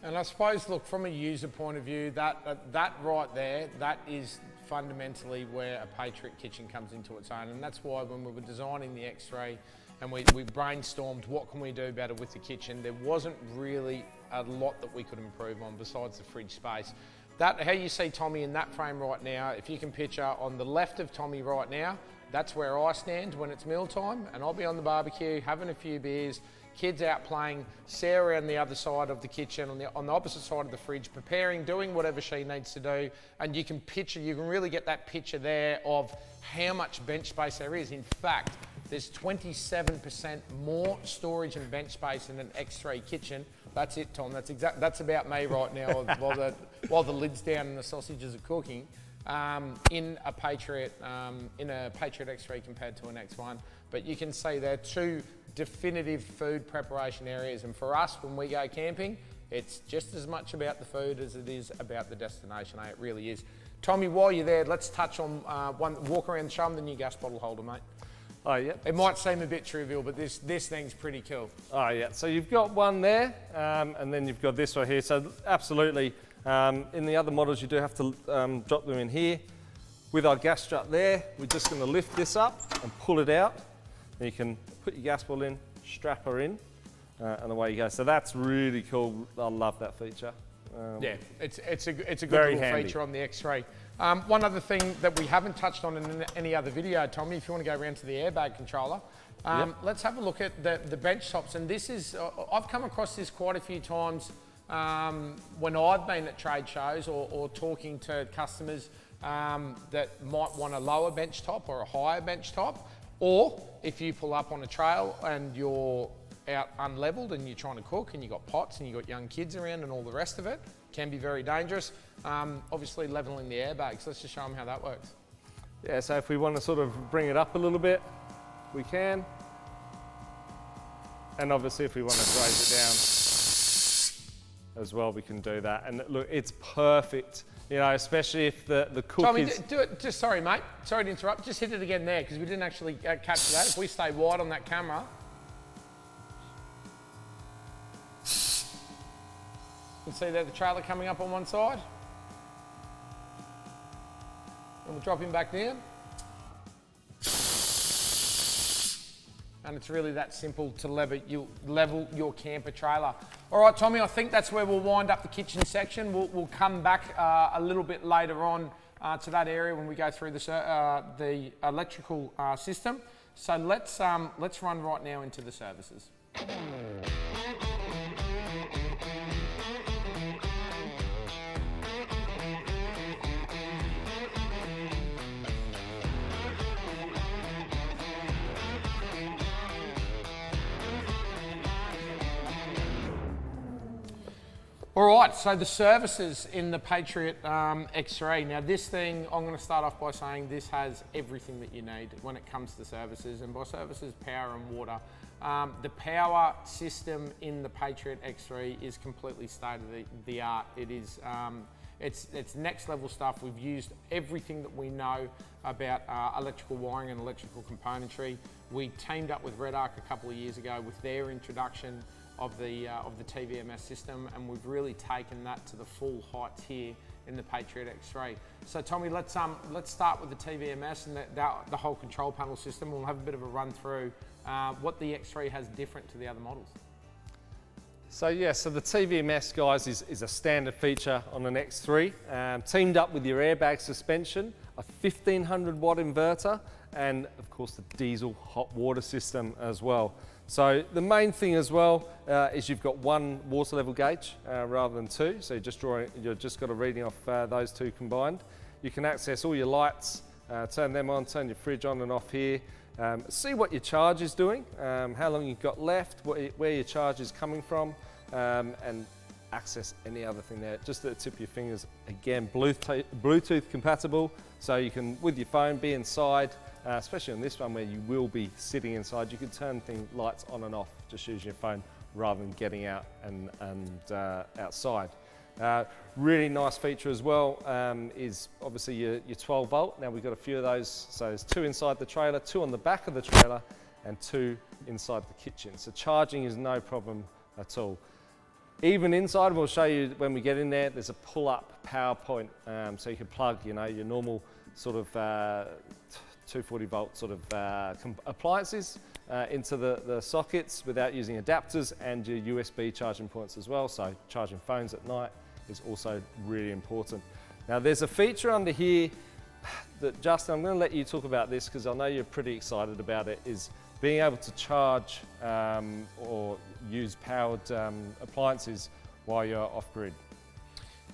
And I suppose, look, from a user point of view, that, uh, that right there, that is fundamentally where a Patriot kitchen comes into its own. And that's why when we were designing the X3 and we, we brainstormed what can we do better with the kitchen, there wasn't really a lot that we could improve on besides the fridge space. That, how you see Tommy in that frame right now, if you can picture on the left of Tommy right now, that's where I stand when it's mealtime and I'll be on the barbecue having a few beers, kids out playing, Sarah on the other side of the kitchen, on the, on the opposite side of the fridge, preparing, doing whatever she needs to do. And you can picture, you can really get that picture there of how much bench space there is. In fact, there's 27% more storage and bench space in an X3 kitchen. That's it, Tom. That's exact. That's about me right now while the, while the lid's down and the sausages are cooking. Um, in a Patriot, um, in a Patriot X3 compared to an X1. But you can see they're two definitive food preparation areas. And for us, when we go camping, it's just as much about the food as it is about the destination. Eh? It really is. Tommy, while you're there, let's touch on uh, one, walk around them the new gas bottle holder, mate. Oh, yeah. It might seem a bit trivial, but this, this thing's pretty cool. Oh, yeah. So you've got one there, um, and then you've got this right here. So absolutely, um, in the other models, you do have to um, drop them in here. With our gas strut there, we're just going to lift this up and pull it out. And you can put your gas ball in, strap her in, uh, and away you go. So that's really cool. I love that feature. Um, yeah, it's, it's a, it's a good little handy. feature on the X3. Um, one other thing that we haven't touched on in any other video, Tommy, if you want to go around to the airbag controller, um, yep. let's have a look at the, the bench tops. And this is, uh, I've come across this quite a few times um, when I've been at trade shows or, or talking to customers um, that might want a lower bench top or a higher bench top. Or if you pull up on a trail and you're out unleveled and you're trying to cook and you've got pots and you've got young kids around and all the rest of it, can be very dangerous. Um, obviously leveling the airbags, let's just show them how that works. Yeah, so if we want to sort of bring it up a little bit, we can. And obviously if we want to raise it down as well, we can do that. And look, it's perfect you know, especially if the, the cook Tommy, is... do it, just sorry, mate. Sorry to interrupt. Just hit it again there because we didn't actually uh, catch that. If we stay wide on that camera. You can see there the trailer coming up on one side. And we'll drop him back down. And it's really that simple to level, you level your camper trailer. All right, Tommy, I think that's where we'll wind up the kitchen section. We'll, we'll come back uh, a little bit later on uh, to that area when we go through the, uh, the electrical uh, system. So let's, um, let's run right now into the services. All right, so the services in the Patriot um, X3. Now, this thing, I'm going to start off by saying this has everything that you need when it comes to services, and by services, power and water. Um, the power system in the Patriot X3 is completely state of the, the art. It is. Um, it's, it's next level stuff. We've used everything that we know about uh, electrical wiring and electrical componentry. We teamed up with REDARC a couple of years ago with their introduction of the, uh, of the TVMS system and we've really taken that to the full heights here in the Patriot X3. So Tommy, let's, um, let's start with the TVMS and the, the, the whole control panel system. We'll have a bit of a run through uh, what the X3 has different to the other models. So yeah, so the TVMS guys is, is a standard feature on an X3, um, teamed up with your airbag suspension, a 1500 watt inverter, and of course the diesel hot water system as well. So the main thing as well uh, is you've got one water level gauge uh, rather than two. So you're just draw, you've just got a reading off uh, those two combined. You can access all your lights, uh, turn them on, turn your fridge on and off here. Um, see what your charge is doing, um, how long you've got left, what, where your charge is coming from, um, and access any other thing there. Just at the tip of your fingers. Again, Bluetooth compatible, so you can, with your phone, be inside, uh, especially on this one where you will be sitting inside, you can turn things lights on and off just using your phone rather than getting out and, and uh, outside. Uh, really nice feature as well um, is obviously your, your 12 volt. Now we've got a few of those, so there's two inside the trailer, two on the back of the trailer, and two inside the kitchen. So charging is no problem at all. Even inside, we'll show you when we get in there, there's a pull-up power point, um, so you can plug, you know, your normal sort of uh, 240 volt sort of uh, appliances uh, into the, the sockets without using adapters and your USB charging points as well. So charging phones at night is also really important. Now there's a feature under here that Justin, I'm going to let you talk about this because I know you're pretty excited about it, is being able to charge um, or use powered um, appliances while you're off grid.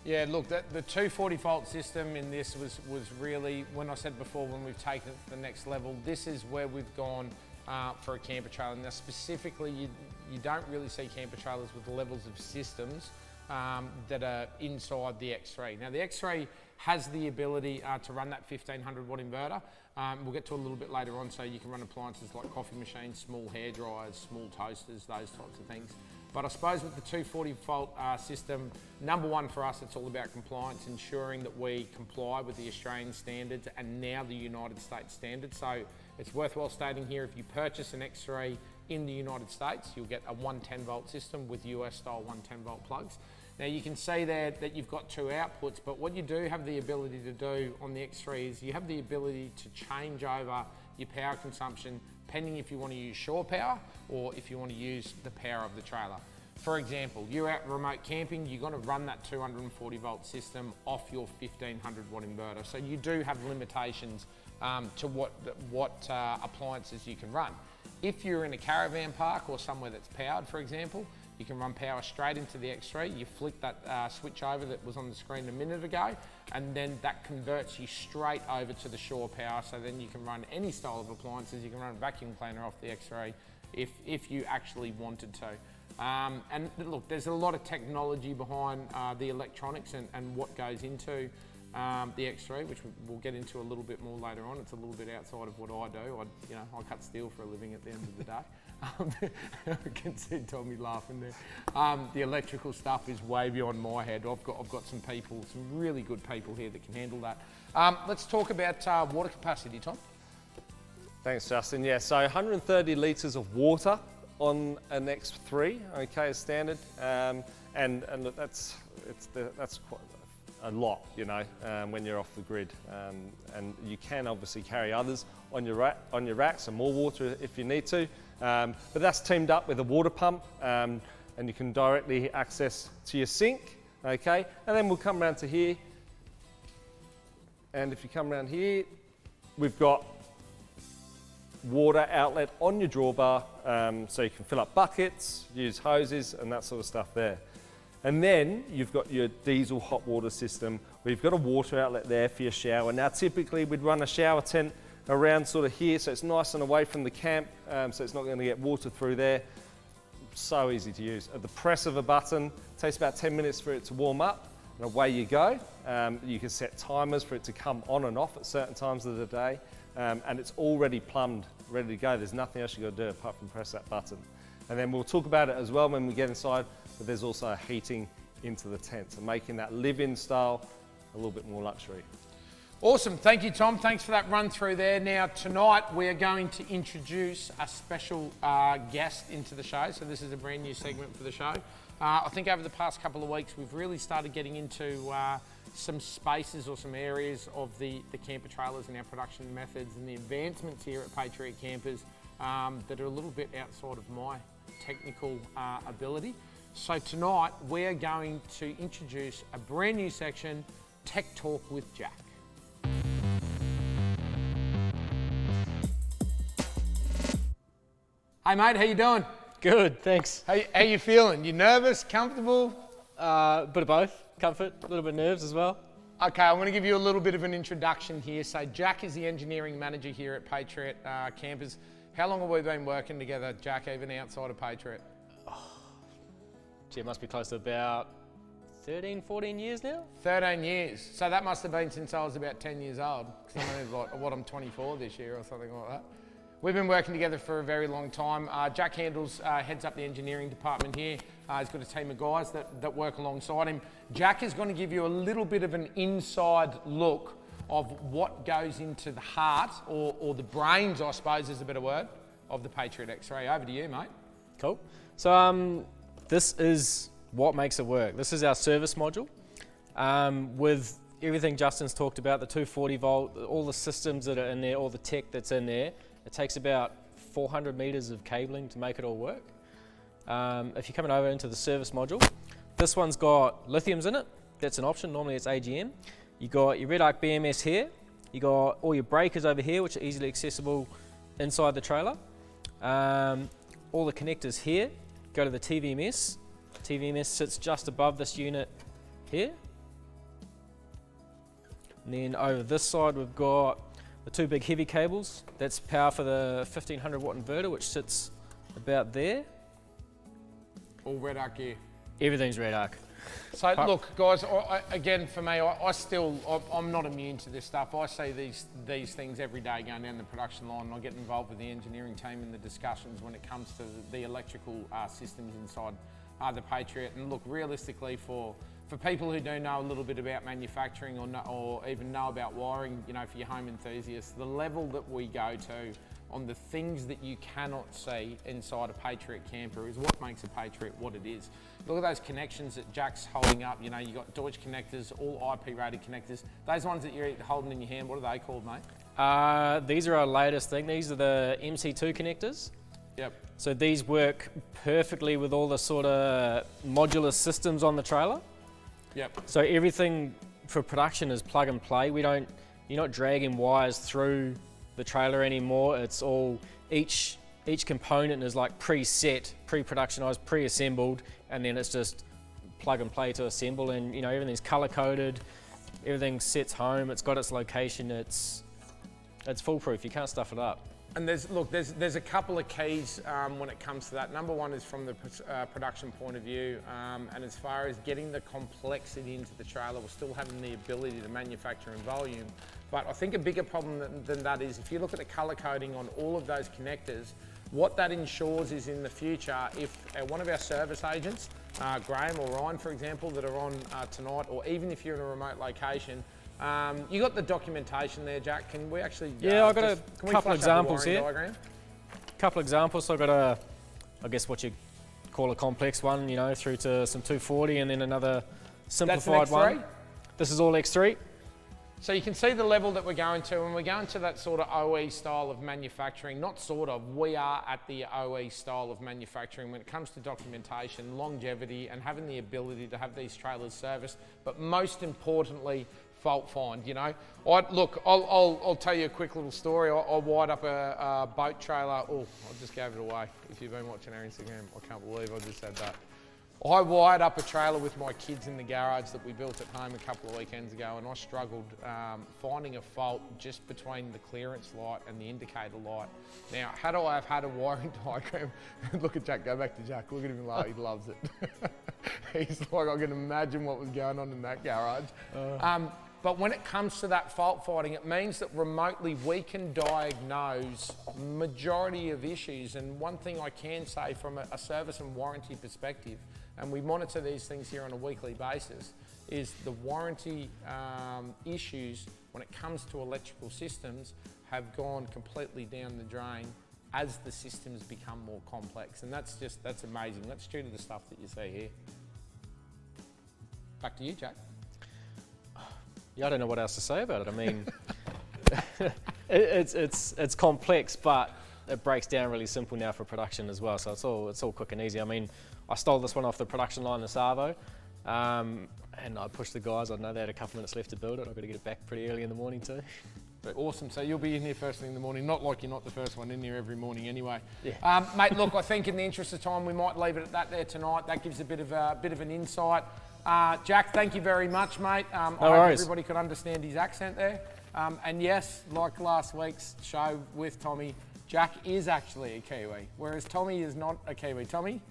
Yeah, look, the, the 240 volt system in this was, was really, when I said before, when we've taken it to the next level, this is where we've gone uh, for a camper trailer. Now, specifically, you, you don't really see camper trailers with the levels of systems um, that are inside the X3. Now, the X3 has the ability uh, to run that 1500 watt inverter. Um, we'll get to a little bit later on, so you can run appliances like coffee machines, small hair dryers, small toasters, those types of things. But I suppose with the 240 volt uh, system, number one for us, it's all about compliance, ensuring that we comply with the Australian standards and now the United States standards. So it's worthwhile stating here, if you purchase an X3 in the United States, you'll get a 110 volt system with US style 110 volt plugs. Now you can see there that you've got two outputs, but what you do have the ability to do on the X3 is you have the ability to change over your power consumption depending if you want to use shore power or if you want to use the power of the trailer. For example, you're out remote camping, you're going to run that 240 volt system off your 1500 watt inverter. So you do have limitations um, to what, what uh, appliances you can run. If you're in a caravan park or somewhere that's powered, for example, you can run power straight into the X3. You flick that uh, switch over that was on the screen a minute ago, and then that converts you straight over to the shore power. So then you can run any style of appliances. You can run a vacuum cleaner off the X-ray if, if you actually wanted to. Um, and look, there's a lot of technology behind uh, the electronics and, and what goes into um, the X3, which we'll get into a little bit more later on. It's a little bit outside of what I do. I, you know, I cut steel for a living at the end of the day. Um, I can see Tommy laughing there. Um, the electrical stuff is way beyond my head. I've got, I've got some people, some really good people here that can handle that. Um, let's talk about uh, water capacity, Tom. Thanks, Justin. Yeah, so 130 litres of water on an X3, okay, as standard. Um, and, and look, that's, it's the, that's quite a lot, you know, um, when you're off the grid. Um, and you can obviously carry others on your, on your racks and more water if you need to. Um, but that's teamed up with a water pump. Um, and you can directly access to your sink, okay? And then we'll come around to here. And if you come around here, we've got water outlet on your drawbar, um, so you can fill up buckets, use hoses and that sort of stuff there. And then you've got your diesel hot water system you've got a water outlet there for your shower. Now typically we'd run a shower tent around sort of here so it's nice and away from the camp um, so it's not going to get water through there. So easy to use. At the press of a button, takes about 10 minutes for it to warm up and away you go. Um, you can set timers for it to come on and off at certain times of the day um, and it's already plumbed, ready to go. There's nothing else you've got to do apart from press that button. And then we'll talk about it as well when we get inside, but there's also heating into the tent, so making that live-in style a little bit more luxury. Awesome. Thank you, Tom. Thanks for that run through there. Now, tonight we're going to introduce a special uh, guest into the show. So, this is a brand new segment for the show. Uh, I think over the past couple of weeks, we've really started getting into uh, some spaces or some areas of the, the camper trailers and our production methods and the advancements here at Patriot Campers um, that are a little bit outside of my technical uh, ability. So tonight we're going to introduce a brand new section, Tech Talk with Jack. Hey mate, how you doing? Good, thanks. How, how you feeling? You nervous, comfortable? Uh, bit of both. Comfort, a little bit nerves as well. Okay, I'm going to give you a little bit of an introduction here. So Jack is the engineering manager here at Patriot uh, Campers. How long have we been working together, Jack, even outside of Patriot? Gee, it must be close to about 13, 14 years now. 13 years. So that must have been since I was about 10 years old. Because I mean, like, what, I'm 24 this year or something like that. We've been working together for a very long time. Uh, Jack Handles uh, heads up the engineering department here. Uh, he's got a team of guys that, that work alongside him. Jack is going to give you a little bit of an inside look of what goes into the heart, or, or the brains, I suppose is a better word, of the Patriot X-Ray. Over to you, mate. Cool. So um, this is what makes it work. This is our service module. Um, with everything Justin's talked about, the 240 volt, all the systems that are in there, all the tech that's in there, it takes about 400 meters of cabling to make it all work. Um, if you're coming over into the service module, this one's got lithiums in it. That's an option. Normally it's AGM. You got your REDARC BMS here. You got all your breakers over here, which are easily accessible inside the trailer. Um, all the connectors here go to the TVMS. TVMS sits just above this unit here. And then over this side we've got the two big heavy cables. That's power for the 1500 watt inverter which sits about there. All REDARC gear. Everything's REDARC. So look, guys. I, again, for me, I, I still, I, I'm not immune to this stuff. I see these these things every day going down the production line. And I get involved with the engineering team in the discussions when it comes to the, the electrical uh, systems inside uh, the Patriot. And look, realistically, for for people who do know a little bit about manufacturing or, know, or even know about wiring, you know, for your home enthusiasts, the level that we go to on the things that you cannot see inside a Patriot camper is what makes a Patriot what it is. Look at those connections that Jack's holding up. You know, you've got Deutsch connectors, all IP rated connectors. Those ones that you're holding in your hand, what are they called, mate? Uh, these are our latest thing. These are the MC2 connectors. Yep. So these work perfectly with all the sort of modular systems on the trailer. Yep. So everything for production is plug and play. We don't, you're not dragging wires through the trailer anymore. It's all, each, each component is like preset, pre-productionized, pre-assembled, and then it's just plug and play to assemble and you know, everything's color coded, everything sits home, it's got its location, it's, it's foolproof, you can't stuff it up. And there's look, there's there's a couple of keys um, when it comes to that. Number one is from the uh, production point of view, um, and as far as getting the complexity into the trailer, we're still having the ability to manufacture in volume. But I think a bigger problem than, than that is if you look at the color coding on all of those connectors, what that ensures is in the future, if uh, one of our service agents, uh, Graham or Ryan, for example, that are on uh, tonight, or even if you're in a remote location, um, you got the documentation there, Jack. Can we actually? Yeah, uh, I've got just, a couple examples here. diagram? couple examples. So I've got a, I guess what you call a complex one, you know, through to some 240 and then another simplified one. X3. This is all X3. So you can see the level that we're going to, and we're going to that sort of OE style of manufacturing. Not sort of, we are at the OE style of manufacturing when it comes to documentation, longevity, and having the ability to have these trailers serviced. But most importantly, fault find. You know, I look. I'll, I'll, I'll tell you a quick little story. I, I wired up a, a boat trailer. Oh, I just gave it away. If you've been watching our Instagram, I can't believe I just said that. I wired up a trailer with my kids in the garage that we built at home a couple of weekends ago, and I struggled um, finding a fault just between the clearance light and the indicator light. Now, had I have had a wiring diagram, look at Jack, go back to Jack, look at him laugh, he loves it. He's like, I can imagine what was going on in that garage. Um, but when it comes to that fault finding, it means that remotely we can diagnose majority of issues. And one thing I can say from a, a service and warranty perspective, and we monitor these things here on a weekly basis, is the warranty um, issues when it comes to electrical systems have gone completely down the drain as the systems become more complex. And that's just, that's amazing. That's due to the stuff that you see here. Back to you, Jack. Yeah, I don't know what else to say about it. I mean, it, it's it's it's complex, but it breaks down really simple now for production as well. So it's all it's all quick and easy. I mean, I stole this one off the production line, the Savo, um, and I pushed the guys. I know they had a couple minutes left to build it. I've got to get it back pretty early in the morning too. But Awesome. So you'll be in here first thing in the morning. Not like you're not the first one in here every morning anyway. Yeah. Um, mate, look, I think in the interest of time, we might leave it at that there tonight. That gives a bit of a bit of an insight. Uh, Jack, thank you very much, mate. Um, No I hope everybody could understand his accent there. Um, and yes, like last week's show with Tommy, Jack is actually a Kiwi, whereas Tommy is not a Kiwi. Tommy,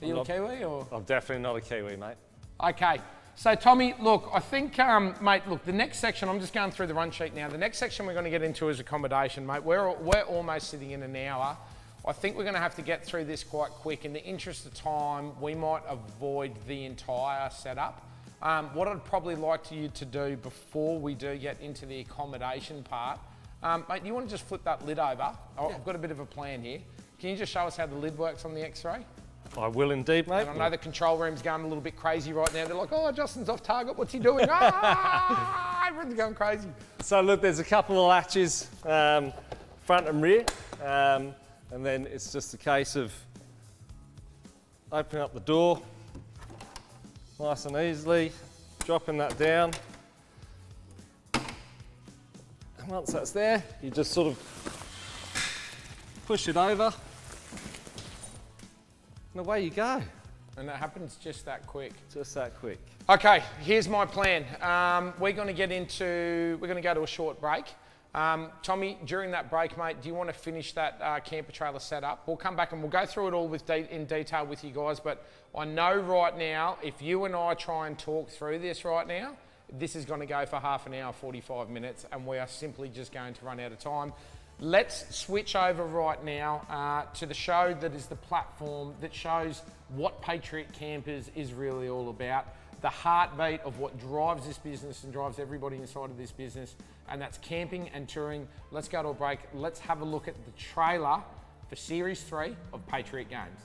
are you I'm a not- Kiwi or? I'm definitely not a Kiwi, mate. Okay. So, Tommy, look, I think, um, mate, look, the next section, I'm just going through the run sheet now. The next section we're going to get into is accommodation, mate. We're, we're almost sitting in an hour. I think we're going to have to get through this quite quick. In the interest of time, we might avoid the entire setup. Um, what I'd probably like to you to do before we do get into the accommodation part, um, mate, you want to just flip that lid over? Oh, I've got a bit of a plan here. Can you just show us how the lid works on the X-ray? I will indeed, mate. And I know the control room's going a little bit crazy right now. They're like, oh, Justin's off target. What's he doing? ah! Everyone's going crazy. So look, there's a couple of latches, um, front and rear, um, and then it's just a case of opening up the door, nice and easily, dropping that down. And once that's there, you just sort of push it over, and away you go. And that happens just that quick. Just that quick. Okay, here's my plan. Um, we're going to get into, we're going to go to a short break. Um, Tommy, during that break, mate, do you want to finish that uh, camper trailer setup? We'll come back and we'll go through it all with de- in detail with you guys. But I know right now, if you and I try and talk through this right now, this is going to go for half an hour, 45 minutes, and we are simply just going to run out of time. Let's switch over right now uh, to the show that is the platform that shows what Patriot Campers is really all about, the heartbeat of what drives this business and drives everybody inside of this business, and that's camping and touring. Let's go to a break. Let's have a look at the trailer for Series 3 of Patriot Games.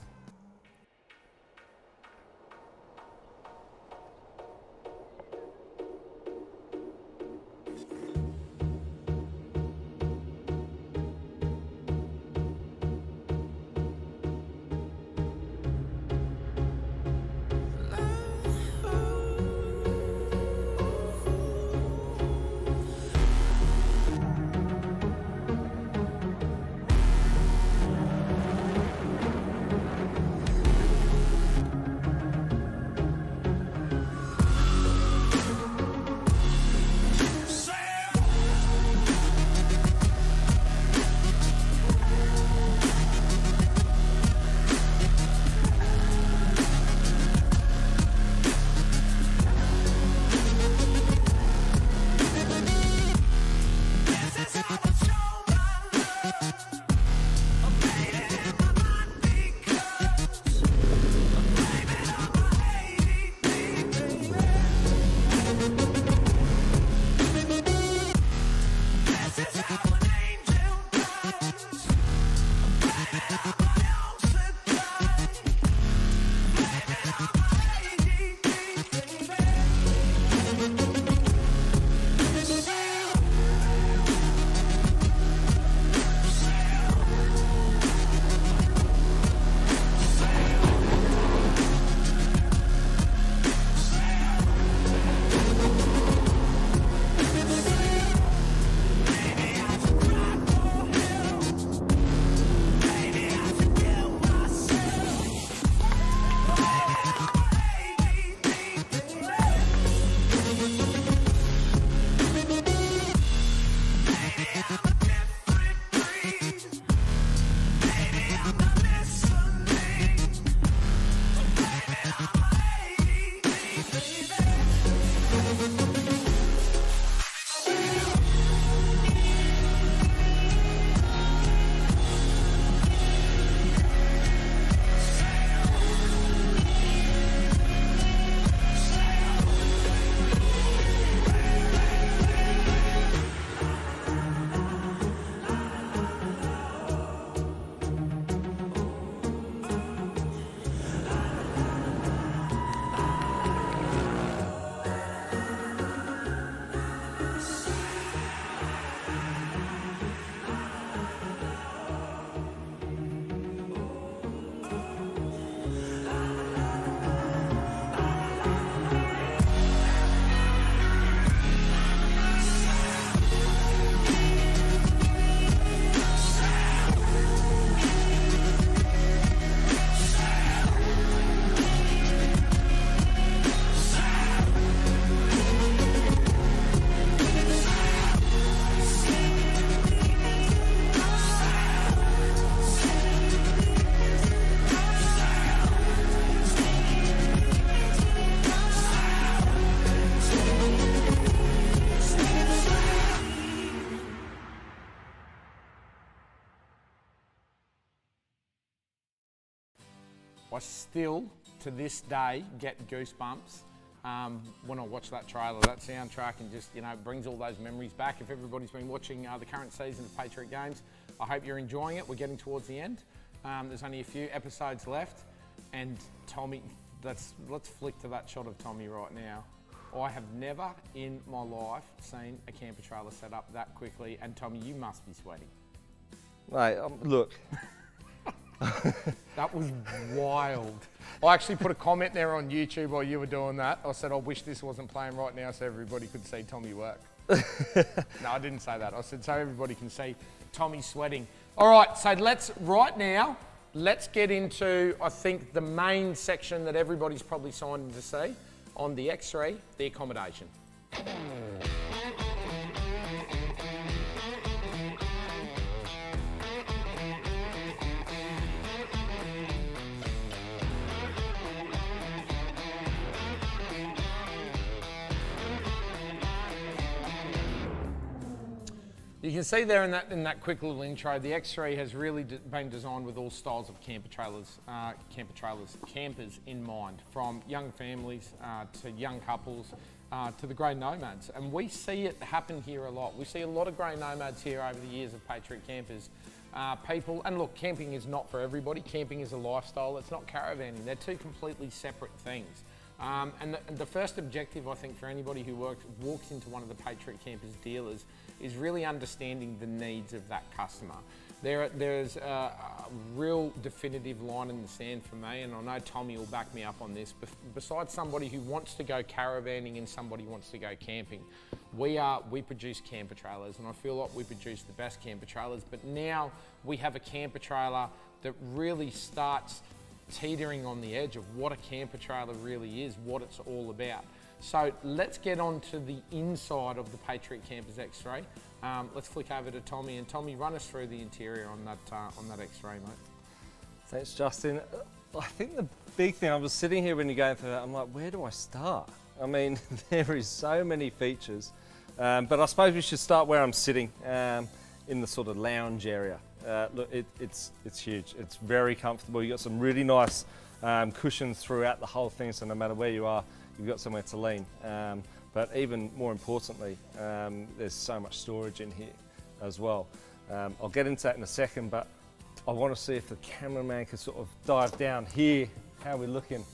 Still, to this day, get goosebumps um, when I watch that trailer, that soundtrack, and just, you know, brings all those memories back. If everybody's been watching uh, the current season of Patriot Games, I hope you're enjoying it. We're getting towards the end. Um, there's only a few episodes left. And Tommy, let's, let's flick to that shot of Tommy right now. I have never in my life seen a camper trailer set up that quickly. And Tommy, you must be sweating. Mate, um, look, That was wild. I actually put a comment there on YouTube while you were doing that. I said, I wish this wasn't playing right now so everybody could see Tommy work. no, I didn't say that. I said, so everybody can see Tommy sweating. All right, so let's, right now, let's get into, I think, the main section that everybody's probably signed to see on the X3, the accommodation. You can see there in that, in that quick little intro, the X3 has really d- been designed with all styles of camper trailers, uh, camper trailers, campers in mind, from young families uh, to young couples uh, to the grey nomads. And we see it happen here a lot. We see a lot of grey nomads here over the years of Patriot campers. Uh, people, and look, camping is not for everybody. Camping is a lifestyle. It's not caravanning. They're two completely separate things. Um, and, the, and the first objective, I think, for anybody who works, walks into one of the Patriot Campers dealers is really understanding the needs of that customer. There, there's a, a real definitive line in the sand for me, and I know Tommy will back me up on this. Besides somebody who wants to go caravanning and somebody who wants to go camping, we are we produce camper trailers, and I feel like we produce the best camper trailers. But now we have a camper trailer that really starts teetering on the edge of what a camper trailer really is, what it's all about. So let's get on to the inside of the Patriot Campers X3. Um, let's flick over to Tommy and Tommy, run us through the interior on that uh, on that X-ray, mate. Thanks, Justin. I think the big thing, I was sitting here when you're going through that, I'm like, where do I start? I mean, there is so many features, um, but I suppose we should start where I'm sitting, um, in the sort of lounge area. Uh, look, it, it's, it's huge. It's very comfortable. You've got some really nice um, cushions throughout the whole thing, so no matter where you are, you've got somewhere to lean. Um, but even more importantly, um, there's so much storage in here as well. Um, I'll get into that in a second, but I want to see if the cameraman can sort of dive down here, how we're looking,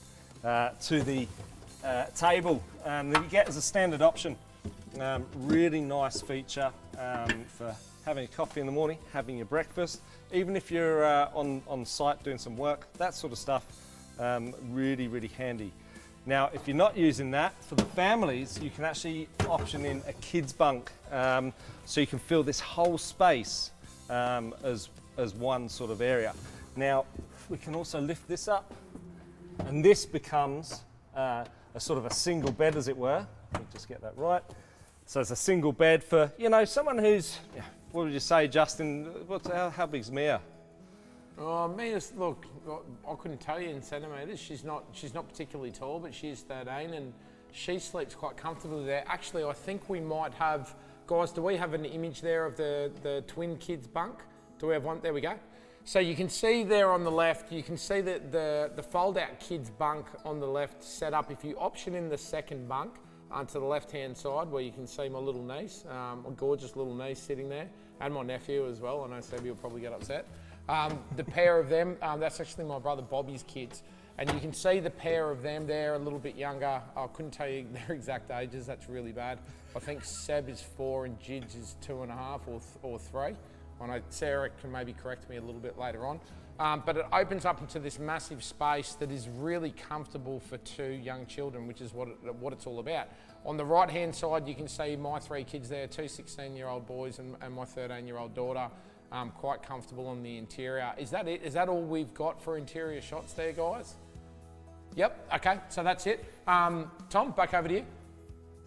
uh, to the uh, table um, that you get as a standard option. Um, really nice feature um, for having a coffee in the morning, having your breakfast, even if you're uh, on, on site doing some work, that sort of stuff, um, really, really handy. Now, if you're not using that, for the families, you can actually option in a kids bunk. Um, so you can fill this whole space um, as, as one sort of area. Now, we can also lift this up, and this becomes uh, a sort of a single bed, as it were. Let me just get that right. So it's a single bed for, you know, someone who's, what would you say, Justin? What's, how, how big's Mia? Oh, Mia's look. I couldn't tell you in centimetres. She's not. She's not particularly tall, but she's 13, and she sleeps quite comfortably there. Actually, I think we might have, guys. Do we have an image there of the the twin kids bunk? Do we have one? There we go. So you can see there on the left, you can see that the, the fold-out kids bunk on the left set up. If you option in the second bunk onto the left-hand side, where you can see my little niece, um, a gorgeous little niece sitting there, and my nephew as well. I know Sebby will probably get upset. Um, the pair of them, um, that's actually my brother Bobby's kids. And you can see the pair of them there, a little bit younger. I couldn't tell you their exact ages, that's really bad. I think Seb is four and Jidge is two and a half or, th- or three. I know Sarah can maybe correct me a little bit later on. Um, but it opens up into this massive space that is really comfortable for two young children, which is what, it, what it's all about. On the right hand side, you can see my three kids there two 16 year old boys and, and my 13 year old daughter. Um, quite comfortable on the interior. Is that it? Is that all we've got for interior shots there, guys? Yep, okay, so that's it. Um, Tom, back over to you.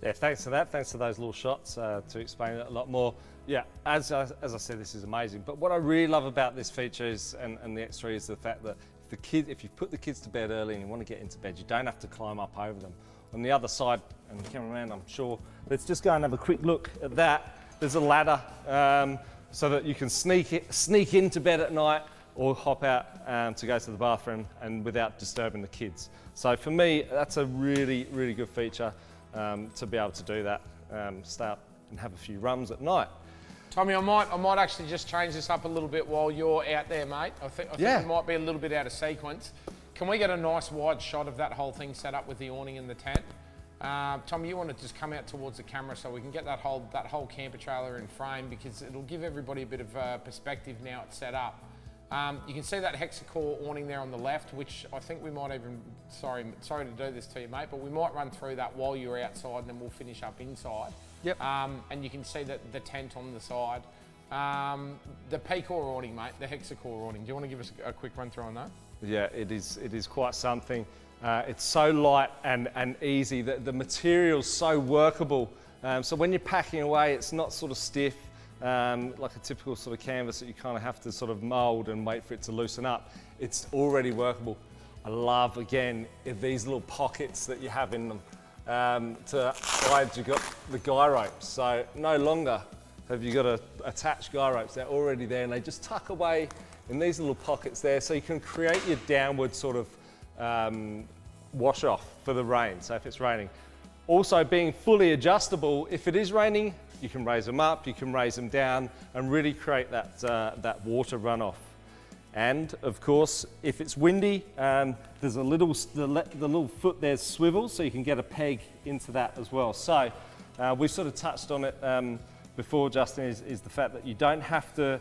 Yeah, thanks for that. Thanks for those little shots uh, to explain it a lot more. Yeah, as, I- as I said, this is amazing. But what I really love about this feature is, and, and the X3 is the fact that the kid, if you put the kids to bed early and you want to get into bed, you don't have to climb up over them. On the other side, and the cameraman, I'm sure, let's just go and have a quick look at that. There's a ladder um, so that you can sneak it, sneak into bed at night or hop out um, to go to the bathroom and without disturbing the kids. So for me, that's a really, really good feature um, to be able to do that, um, stay up and have a few rums at night. Tommy, I might, I might actually just change this up a little bit while you're out there, mate. I think, I think Yeah. it might be a little bit out of sequence. Can we get a nice wide shot of that whole thing set up with the awning and the tent? Uh, Tommy, you want to just come out towards the camera so we can get that whole that whole camper trailer in frame because it'll give everybody a bit of uh, perspective now it's set up. Um, you can see that hexacore awning there on the left, which I think we might even, sorry, sorry to do this to you, mate, but we might run through that while you're outside and then we'll finish up inside. Yep. Um, and you can see that the tent on the side. Um, the P-core awning, mate, the hexacore awning. Do you want to give us a, a quick run through on that? Yeah, it is, it is quite something. Uh, it's so light and, and easy. The, the material's so workable. Um, so when you're packing away, it's not sort of stiff, um, like a typical sort of canvas that you kind of have to sort of mould and wait for it to loosen up. It's already workable. I love, again, these little pockets that you have in them um, to hide you got the guy ropes. So no longer have you got to attach guy ropes. They're already there and they just tuck away in these little pockets there so you can create your downward sort of um, wash off for the rain. So if it's raining. Also being fully adjustable, if it is raining, you can raise them up, you can raise them down and really create that, uh, that water runoff. And of course, if it's windy, um, there's a little, the, the little foot there swivels so you can get a peg into that as well. So uh, we sort of touched on it um, before, Justin, is, is the fact that you don't have to,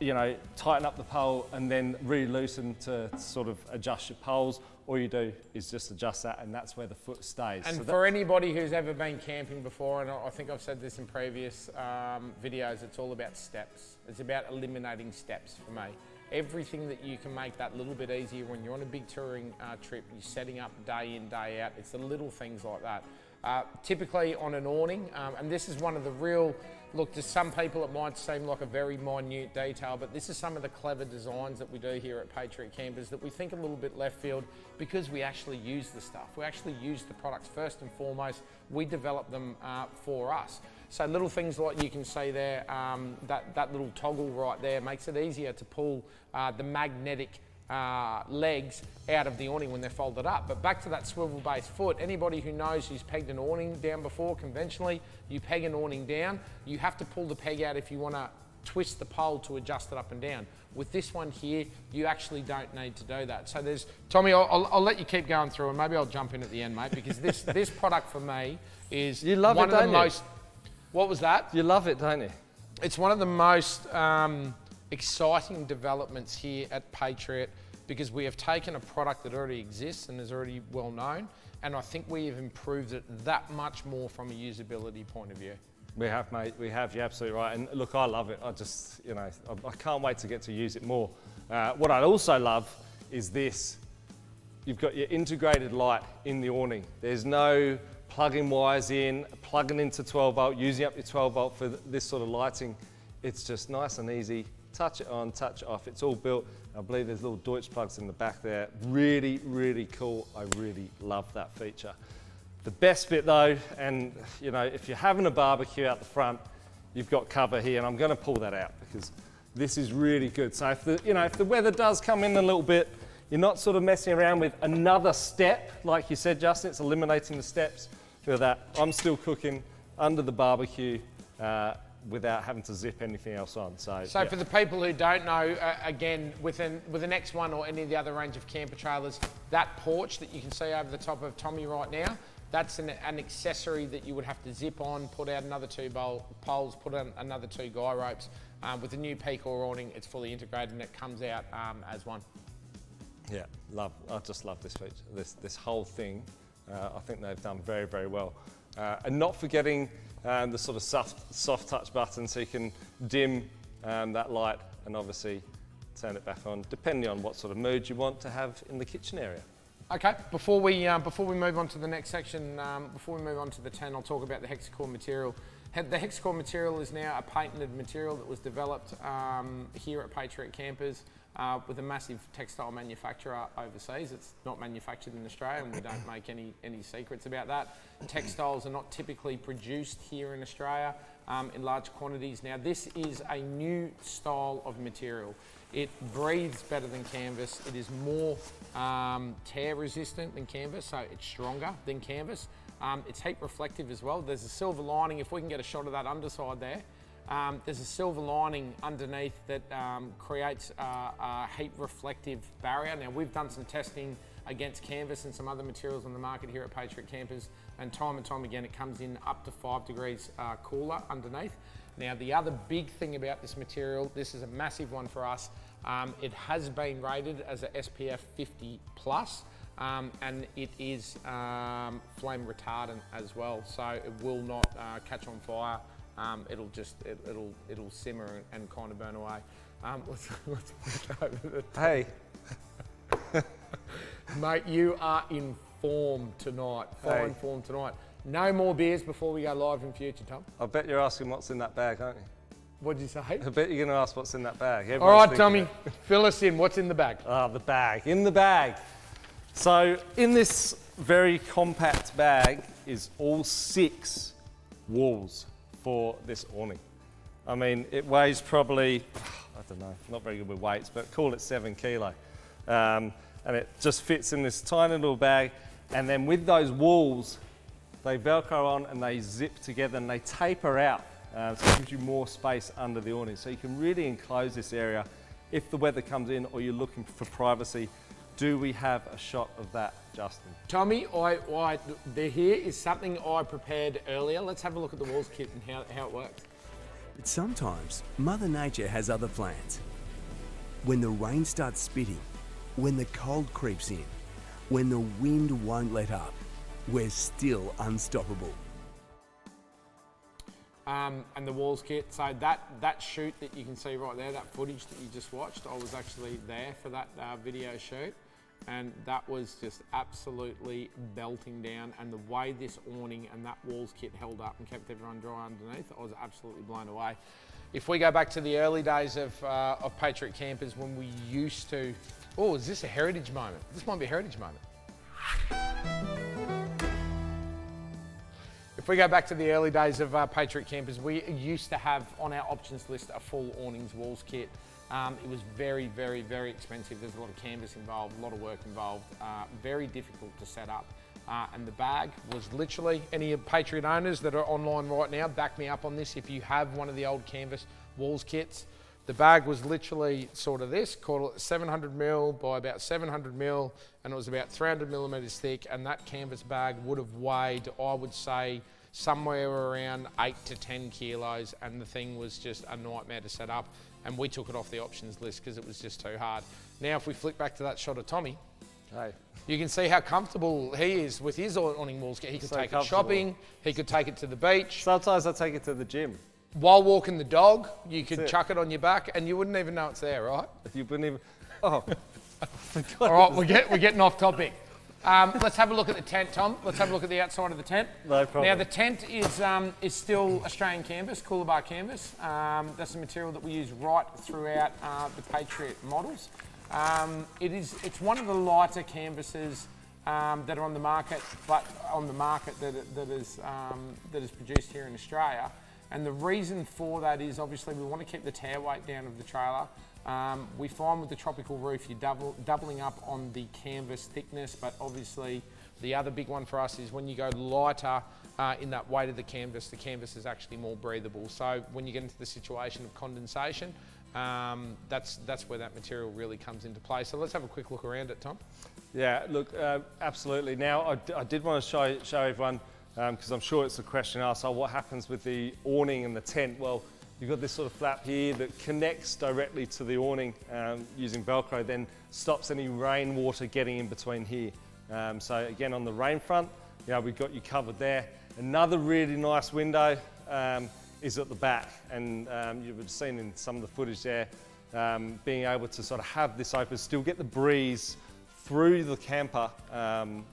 you know, tighten up the pole and then re-loosen to sort of adjust your poles. All you do is just adjust that and that's where the foot stays. And So for anybody who's ever been camping before, and I I think I've said this in previous um, videos, it's all about steps. It's about eliminating steps for me. Everything that you can make that little bit easier when you're on a big touring uh, trip, you're setting up day in, day out. It's the little things like that. Uh, typically on an awning, um, and this is one of the real, look, to some people it might seem like a very minute detail, but this is some of the clever designs that we do here at Patriot Campers that we think a little bit left field because we actually use the stuff. We actually use the products first and foremost. We develop them uh, for us. So little things like you can see there, um, that, that little toggle right there makes it easier to pull uh, the magnetic uh, legs out of the awning when they're folded up. But back to that swivel base foot, anybody who knows who's pegged an awning down before, conventionally, you peg an awning down, you have to pull the peg out if you want to twist the pole to adjust it up and down. With this one here, you actually don't need to do that. So there's, Tommy, I'll, I'll, I'll let you keep going through and maybe I'll jump in at the end, mate, because this, this product for me is You love one it, of the don't you? most, what was that? you love it, don't you? It's one of the most um, exciting developments here at Patriot because we have taken a product that already exists and is already well known, and I think we have improved it that much more from a usability point of view. We have, mate. We have. You're absolutely right. And look, I love it. I just, you know, I, I can't wait to get to use it more. Uh, what I also love is this. You've got your integrated light in the awning. There's no plugging wires in, plugging into 12 volt, using up your 12 volt for th- this sort of lighting. It's just nice and easy. Touch it on, touch it off. It's all built. I believe there's little Deutsch plugs in the back there. Really, really cool. I really love that feature. The best bit though, and you know, if you're having a barbecue out the front, you've got cover here, and I'm going to pull that out because this is really good. So if the, you know, if the weather does come in a little bit, you're not sort of messing around with another step, like you said, Justin. It's eliminating the steps. Look at that. I'm still cooking under the barbecue uh, without having to zip anything else on. So, So yeah. for the people who don't know, uh, again, with, an, with the next one or any of the other range of camper trailers, that porch that you can see over the top of Tommy right now, that's an, an accessory that you would have to zip on, put out another two bowl, poles, put on another two guy ropes. Um, with the new P-Core awning, it's fully integrated and it comes out um, as one. Yeah, love. I just love this feature. This this whole thing. Uh, I think they've done very very well, uh, and not forgetting um, the sort of soft soft touch button, so you can dim um, that light and obviously turn it back on, depending on what sort of mood you want to have in the kitchen area. Okay, before we, uh, before we move on to the next section, um, before we move on to the 10, I'll talk about the hexacore material. The hexacore material is now a patented material that was developed um, here at Patriot Campers. Uh, with a massive textile manufacturer overseas. It's not manufactured in Australia, and we don't make any, any secrets about that. Textiles are not typically produced here in Australia um, in large quantities. Now, this is a new style of material. It breathes better than canvas. It is more um, tear resistant than canvas, so it's stronger than canvas. Um, it's heat reflective as well. There's a silver lining, if we can get a shot of that underside there, um, there's a silver lining underneath that um, creates a, a, heat reflective barrier. Now we've done some testing against canvas and some other materials on the market here at Patriot Campers and time and time again it comes in up to five degrees uh, cooler underneath. Now the other big thing about this material, this is a massive one for us, um, it has been rated as a SPF 50 plus. Um, and it is um, flame retardant as well, so it will not uh, catch on fire um, it'll just it, will it'll simmer and, and, kind of burn away. Um, let's let's over the Hey, mate, you are in form tonight. Fine hey. form tonight. No more beers before we go live in future, Tom. I bet you're asking what's in that bag, aren't you? What'd you say? I bet you're going to ask what's in that bag. Everyone's All right, Tommy, fill us in. What's in the bag? Ah, the bag. In the bag. So, in this very compact bag is all six walls for this awning. I mean, it weighs probably, I don't know, not very good with weights, but call it seven kilo. Um, and it just fits in this tiny little bag. And then with those walls, they Velcro on and they zip together and they taper out. Uh, so it gives you more space under the awning. So you can really enclose this area if the weather comes in or you're looking for privacy. Do we have a shot of that, Justin? Tommy, I, I, the, here is something I prepared earlier. Let's have a look at the walls kit and how, how it works. Sometimes Mother Nature has other plans. When the rain starts spitting, when the cold creeps in, when the wind won't let up, we're still unstoppable. Um, and the walls kit. So that, that shoot that you can see right there, that footage that you just watched, I was actually there for that uh, video shoot. And that was just absolutely belting down. And the way this awning and that walls kit held up and kept everyone dry underneath, I was absolutely blown away. If we go back to the early days of, uh, of Patriot Campers when we used to Oh, is this a heritage moment? This might be a heritage moment. If we go back to the early days of uh, Patriot Campers, we used to have on our options list a full awnings walls kit. Um, it was very, very, very expensive. There's a lot of canvas involved, a lot of work involved, uh, very difficult to set up. Uh, and the bag was literally, any Patriot owners that are online right now, back me up on this. If you have one of the old canvas walls kits, the bag was literally sort of this, called it 700 mil by about 700 mil, and it was about 300 millimeters thick. And that canvas bag would have weighed, I would say, somewhere around eight to 10 kilos. And the thing was just a nightmare to set up. And we took it off the options list because it was just too hard. Now, if we flick back to that shot of Tommy, hey. you can see how comfortable he is with his awning walls. He could so take it shopping, he could take it to the beach. Sometimes I take it to the gym. While walking the dog, you could chuck it on your back and you wouldn't even know it's there, right? You wouldn't even. Oh. All right, we're, get, we're getting off topic. Um, let's have a look at the tent, Tom. Let's have a look at the outside of the tent. No problem. Now, the tent is, um, is still Australian canvas, Coolabah canvas. Um, that's the material that we use right throughout uh, the Patriot models. Um, it is, it's one of the lighter canvases um, that are on the market, but on the market that, that, is, um, that is produced here in Australia. And the reason for that is obviously we want to keep the tare weight down of the trailer. Um, we find with the tropical roof you're double, doubling up on the canvas thickness, but obviously the other big one for us is when you go lighter uh, in that weight of the canvas, the canvas is actually more breathable. So when you get into the situation of condensation, um, that's, that's where that material really comes into play. So let's have a quick look around it, Tom. Yeah, look, uh, absolutely. Now, I, did want to show, show everyone because um, I'm sure it's a question asked, oh, what happens with the awning and the tent? Well, you've got this sort of flap here that connects directly to the awning um, using Velcro, then stops any rainwater getting in between here. Um, so again, on the rain front, yeah, we've got you covered there. Another really nice window um, is at the back, and um, you've seen in some of the footage there, um, being able to sort of have this open, still get the breeze through the camper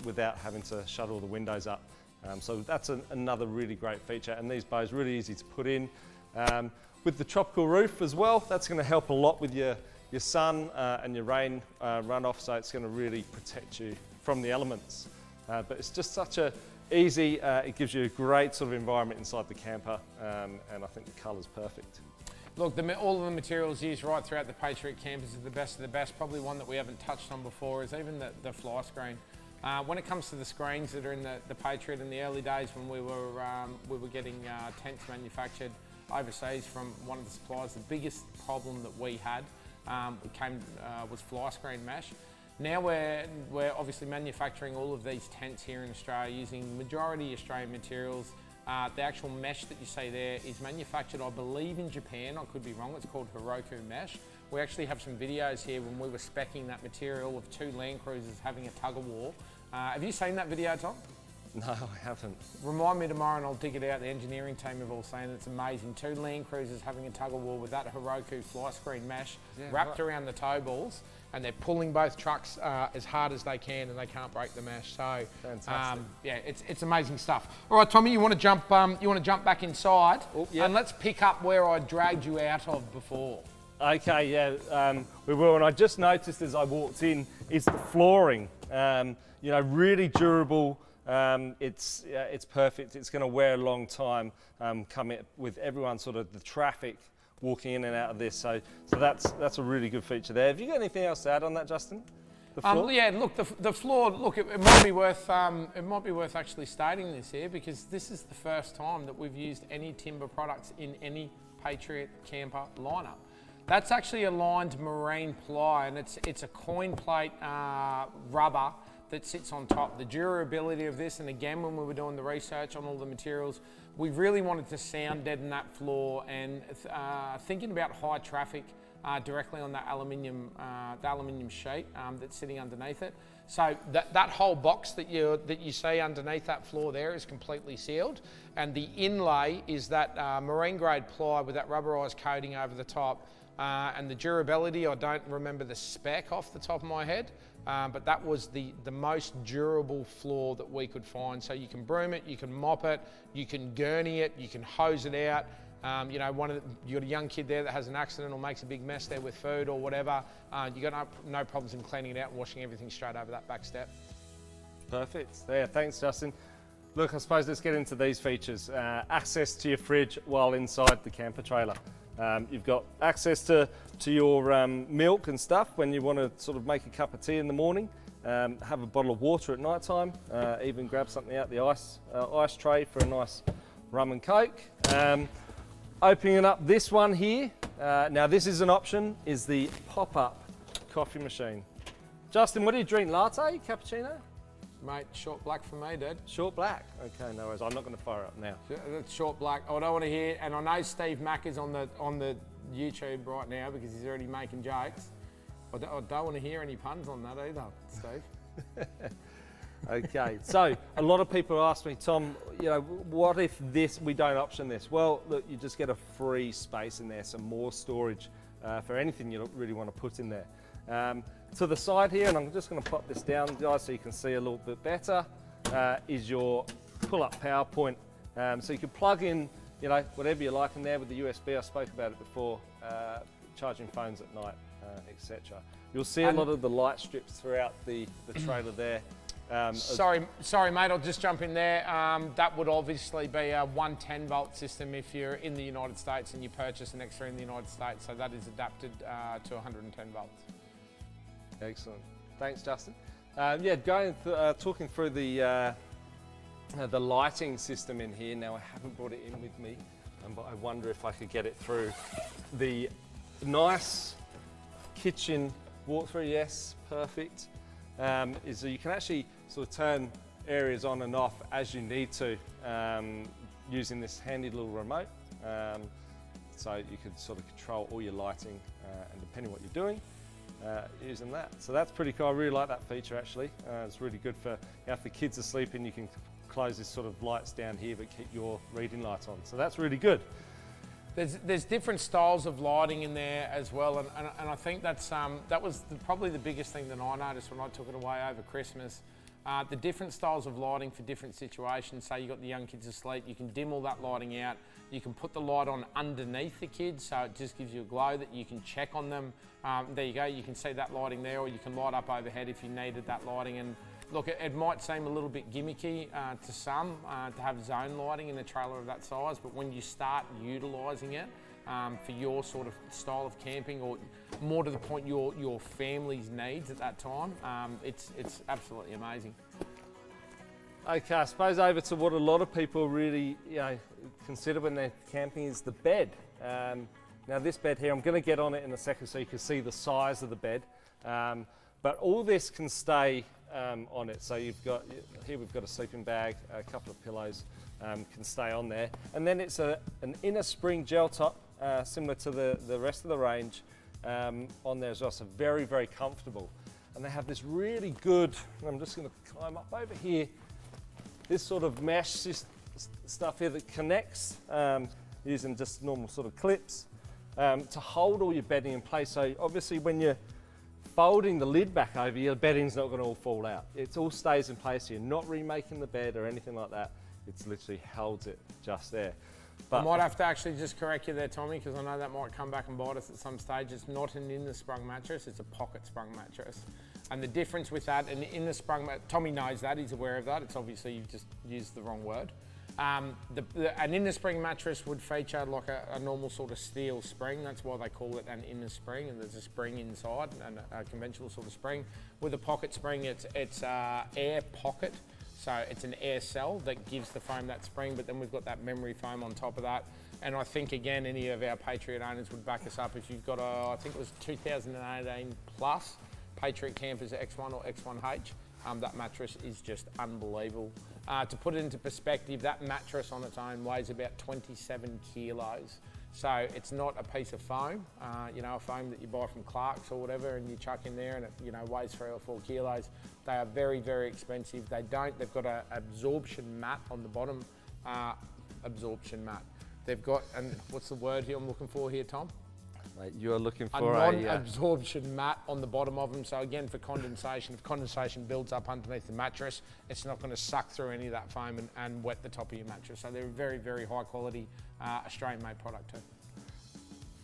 without having to shut all the windows up. Um, so that's an, another really great feature and these bows really easy to put in. Um, with the tropical roof as well, that's going to help a lot with your, your sun uh, and your rain uh, runoff, so it's going to really protect you from the elements. Uh, but it's just such a easy, uh, it gives you a great sort of environment inside the camper, um, and I think the colour's perfect. Look, the, all of the materials used right throughout the Patriot campers is the best of the best. Probably one that we haven't touched on before is even the, the fly screen. Uh, when it comes to the screens that are in the, the Patriot in the early days when we were, um, we were getting uh, tents manufactured overseas from one of the suppliers, the biggest problem that we had um, came, uh, was fly screen mesh. Now we're, we're obviously manufacturing all of these tents here in Australia using majority Australian materials. Uh, the actual mesh that you see there is manufactured, I believe, in Japan. I could be wrong. It's called Heroku mesh. We actually have some videos here when we were specking that material of two Land Cruisers having a tug of war. Uh, have you seen that video, Tom? No, I haven't. Remind me tomorrow and I'll dig it out. The engineering team have all seen it. It's amazing. Two Land Cruisers having a tug of war with that Heroku fly screen mesh Yeah, wrapped right. around the tow balls and they're pulling both trucks uh, as hard as they can and they can't break the mesh. So, Fantastic. um, yeah, it's, it's amazing stuff. All right, Tommy, you want to jump? Um, you want to jump back inside? Oh, yeah. And let's pick up where I dragged you out of before. Okay, yeah, um, we will. And I just noticed as I walked in, is the flooring. Um, you know, really durable. Um, it's uh, it's perfect. It's going to wear a long time. Um, coming with everyone sort of the traffic walking in and out of this. So so that's that's a really good feature there. Have you got anything else to add on that, Justin? Um, yeah, look, the, the floor. Look, it, it might be worth um, it might be worth actually stating this here because this is the first time that we've used any timber products in any Patriot camper lineup. That's actually a lined marine ply, and it's it's a coin plate uh, rubber that sits on top. The durability of this, and again, when we were doing the research on all the materials, we really wanted to sound deaden that floor and uh, thinking about high traffic uh, directly on that aluminium, uh, the aluminium sheet um, that's sitting underneath it. So that, that whole box that you that you see underneath that floor there is completely sealed, and the inlay is that uh, marine grade ply with that rubberized coating over the top. Uh, and the durability, I don't remember the spec off the top of my head, um, but that was the, the most durable floor that we could find. So you can broom it, you can mop it, you can gurney it, you can hose it out. Um, you know, one of the, you got a young kid there that has an accident or makes a big mess there with food or whatever. Uh, you got no, no problems in cleaning it out and washing everything straight over that back step. Perfect. There, thanks, Justin. Look, I suppose let's get into these features. Uh, access to your fridge while inside the camper trailer. Um, you've got access to, to your um, milk and stuff when you want to sort of make a cup of tea in the morning. Um, have a bottle of water at night time. Uh, even grab something out the ice, uh, ice tray for a nice rum and coke. Um, opening up this one here. Uh, now this is an option, is the pop-up coffee machine. Justin, what do you drink? Latte, cappuccino? Mate, short black for me, Dad. Short black. Okay, no worries. I'm not going to fire up now. Short black. I don't want to hear, and I know Steve Mack is on the on the YouTube right now because he's already making jokes. I don't, I don't want to hear any puns on that either, Steve. Okay, so a lot of people ask me, Tom, you know, what if this we don't option this? Well, look, you just get a free space in there, some more storage uh, for anything you really want to put in there. Um, to the side here, and I'm just going to pop this down, guys, so you can see a little bit better, uh, is your pull-up power point. Um, so you can plug in, you know, whatever you like in there with the USB. I spoke about it before, uh, charging phones at night, uh, etc. You'll see a And- lot of the light strips throughout the, the trailer there. Um, Sorry, sorry, mate. I'll just jump in there. Um, that would obviously be a 110 volt system if you're in the United States and you purchase an X3 in the United States. So that is adapted uh, to 110 volts. Excellent. Thanks, Justin. Um, yeah, going th- uh, talking through the uh, the lighting system in here. Now I haven't brought it in with me, um, but I wonder if I could get it through the nice kitchen walkthrough. Yes, perfect. Um, is that you can actually sort of turn areas on and off as you need to um, using this handy little remote. Um, so you can sort of control all your lighting uh, and depending what you're doing, uh, using that. So that's pretty cool. I really like that feature actually. Uh, it's really good for you know, if the kids are sleeping, you can close this sort of lights down here but keep your reading lights on. So that's really good. There's, there's different styles of lighting in there as well, and, and, and I think that's um, that was the, probably the biggest thing that I noticed when I took it away over Christmas. Uh, the different styles of lighting for different situations. Say you've got the young kids asleep, you can dim all that lighting out. You can put the light on underneath the kids, so it just gives you a glow that you can check on them. Um, there you go, you can see that lighting there, or you can light up overhead if you needed that lighting. And look, it, it might seem a little bit gimmicky uh, to some uh, to have zone lighting in a trailer of that size, but when you start utilising it, um, for your sort of style of camping or more to the point your your family's needs at that time um, it's it's absolutely amazing Okay, I suppose over to what a lot of people really you know, consider when they're camping is the bed. Um, now this bed here, I'm going to get on it in a second so you can see the size of the bed. Um, but all this can stay um, on it. So you've got, here we've got a sleeping bag, a couple of pillows um, can stay on there. And then it's a, an inner spring gel top, uh, similar to the, the rest of the range um, on there as well. So very, very comfortable. And they have this really good, I'm just going to climb up over here, this sort of mesh stuff here that connects um, using just normal sort of clips um, to hold all your bedding in place. So obviously when you're folding the lid back over, your bedding's not going to all fall out. It all stays in place. You're not remaking the bed or anything like that. It's literally holds it just there. I might have to actually just correct you there, Tommy, because I know that might come back and bite us at some stage. It's not an in the sprung mattress, it's a pocket sprung mattress. And the difference with that, an in the sprung Tommy knows that, he's aware of that. It's obviously you've just used the wrong word. Um, the, the, an inner spring mattress would feature like a, a, normal sort of steel spring. That's why they call it an inner spring, and there's a spring inside, and a, a conventional sort of spring. With a pocket spring, it's it's uh, air pocket, so it's an air cell that gives the foam that spring. But then we've got that memory foam on top of that. And I think again, any of our Patriot owners would back us up if you've got a, I think it was 2018 plus Patriot Campers X1 or X1H. Um, that mattress is just unbelievable. Uh, to put it into perspective, that mattress on its own weighs about 27 kilos. So it's not a piece of foam, uh, you know, a foam that you buy from Clark's or whatever, and you chuck in there, and it, you know, weighs three or four kilos. They are very, very expensive. They don't. They've got an absorption mat on the bottom. Uh, absorption mat. They've got, and what's the word here I'm looking for here, Tom? Mate, you are looking for a, uh, non-absorption mat on the bottom of them. So again, for condensation, if condensation builds up underneath the mattress, it's not going to suck through any of that foam and, and wet the top of your mattress. So they're a very, very high quality uh, Australian-made product too.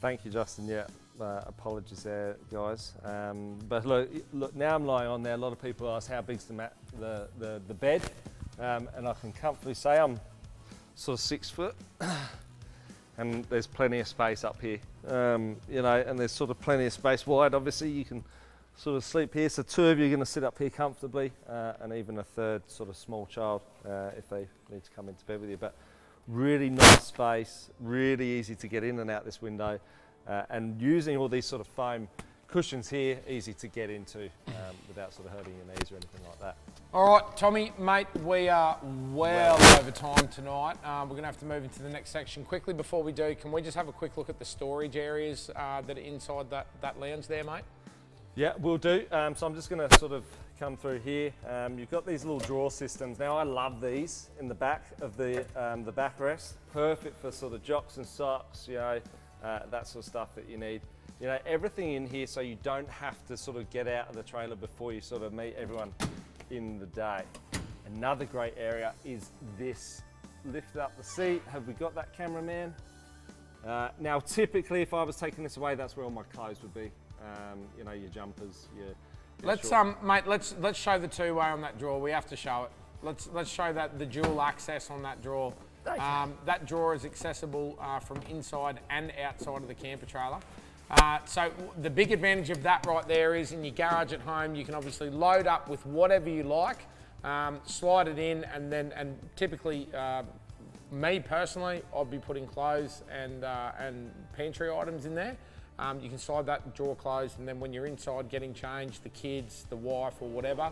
Thank you, Justin. Yeah, uh, apologies there, guys. Um, but look, look, now I'm lying on there. A lot of people ask how big's the mat, the the, the bed, um, and I can comfortably say I'm sort of six foot. and there's plenty of space up here, um, you know, and there's sort of plenty of space wide. Obviously, you can sort of sleep here. So two of you are going to sit up here comfortably, uh, and even a third sort of small child uh, if they need to come into bed with you. But really nice space, really easy to get in and out this window, uh, and using all these sort of foam cushions here, easy to get into um, without sort of hurting your knees or anything like that. All right, Tommy, mate, we are well over time tonight. Um, we're going to have to move into the next section quickly. Before we do, can we just have a quick look at the storage areas uh, that are inside that, that lounge there, mate? Yeah, we'll do. Um, so I'm just going to sort of come through here. Um, you've got these little drawer systems. Now I love these in the back of the um, the backrest. Perfect for sort of jocks and socks, you know, uh, that sort of stuff that you need. You know, everything in here so you don't have to sort of get out of the trailer before you sort of meet everyone in the day. Another great area is this. Lift up the seat. Have we got that cameraman? Uh, now, typically, if I was taking this away, that's where all my clothes would be. Um, you know, your jumpers, your. your let's um, mate. Let's let's show the two-way on that drawer. We have to show it. Let's let's show that the dual access on that drawer. Um, that drawer is accessible uh, from inside and outside of the camper trailer. Uh, so the big advantage of that right there is in your garage at home, you can obviously load up with whatever you like, um, slide it in, and then and typically. Uh, me personally, I'd be putting clothes and uh, and pantry items in there. Um, you can slide that drawer closed, and then when you're inside getting changed, the kids, the wife, or whatever,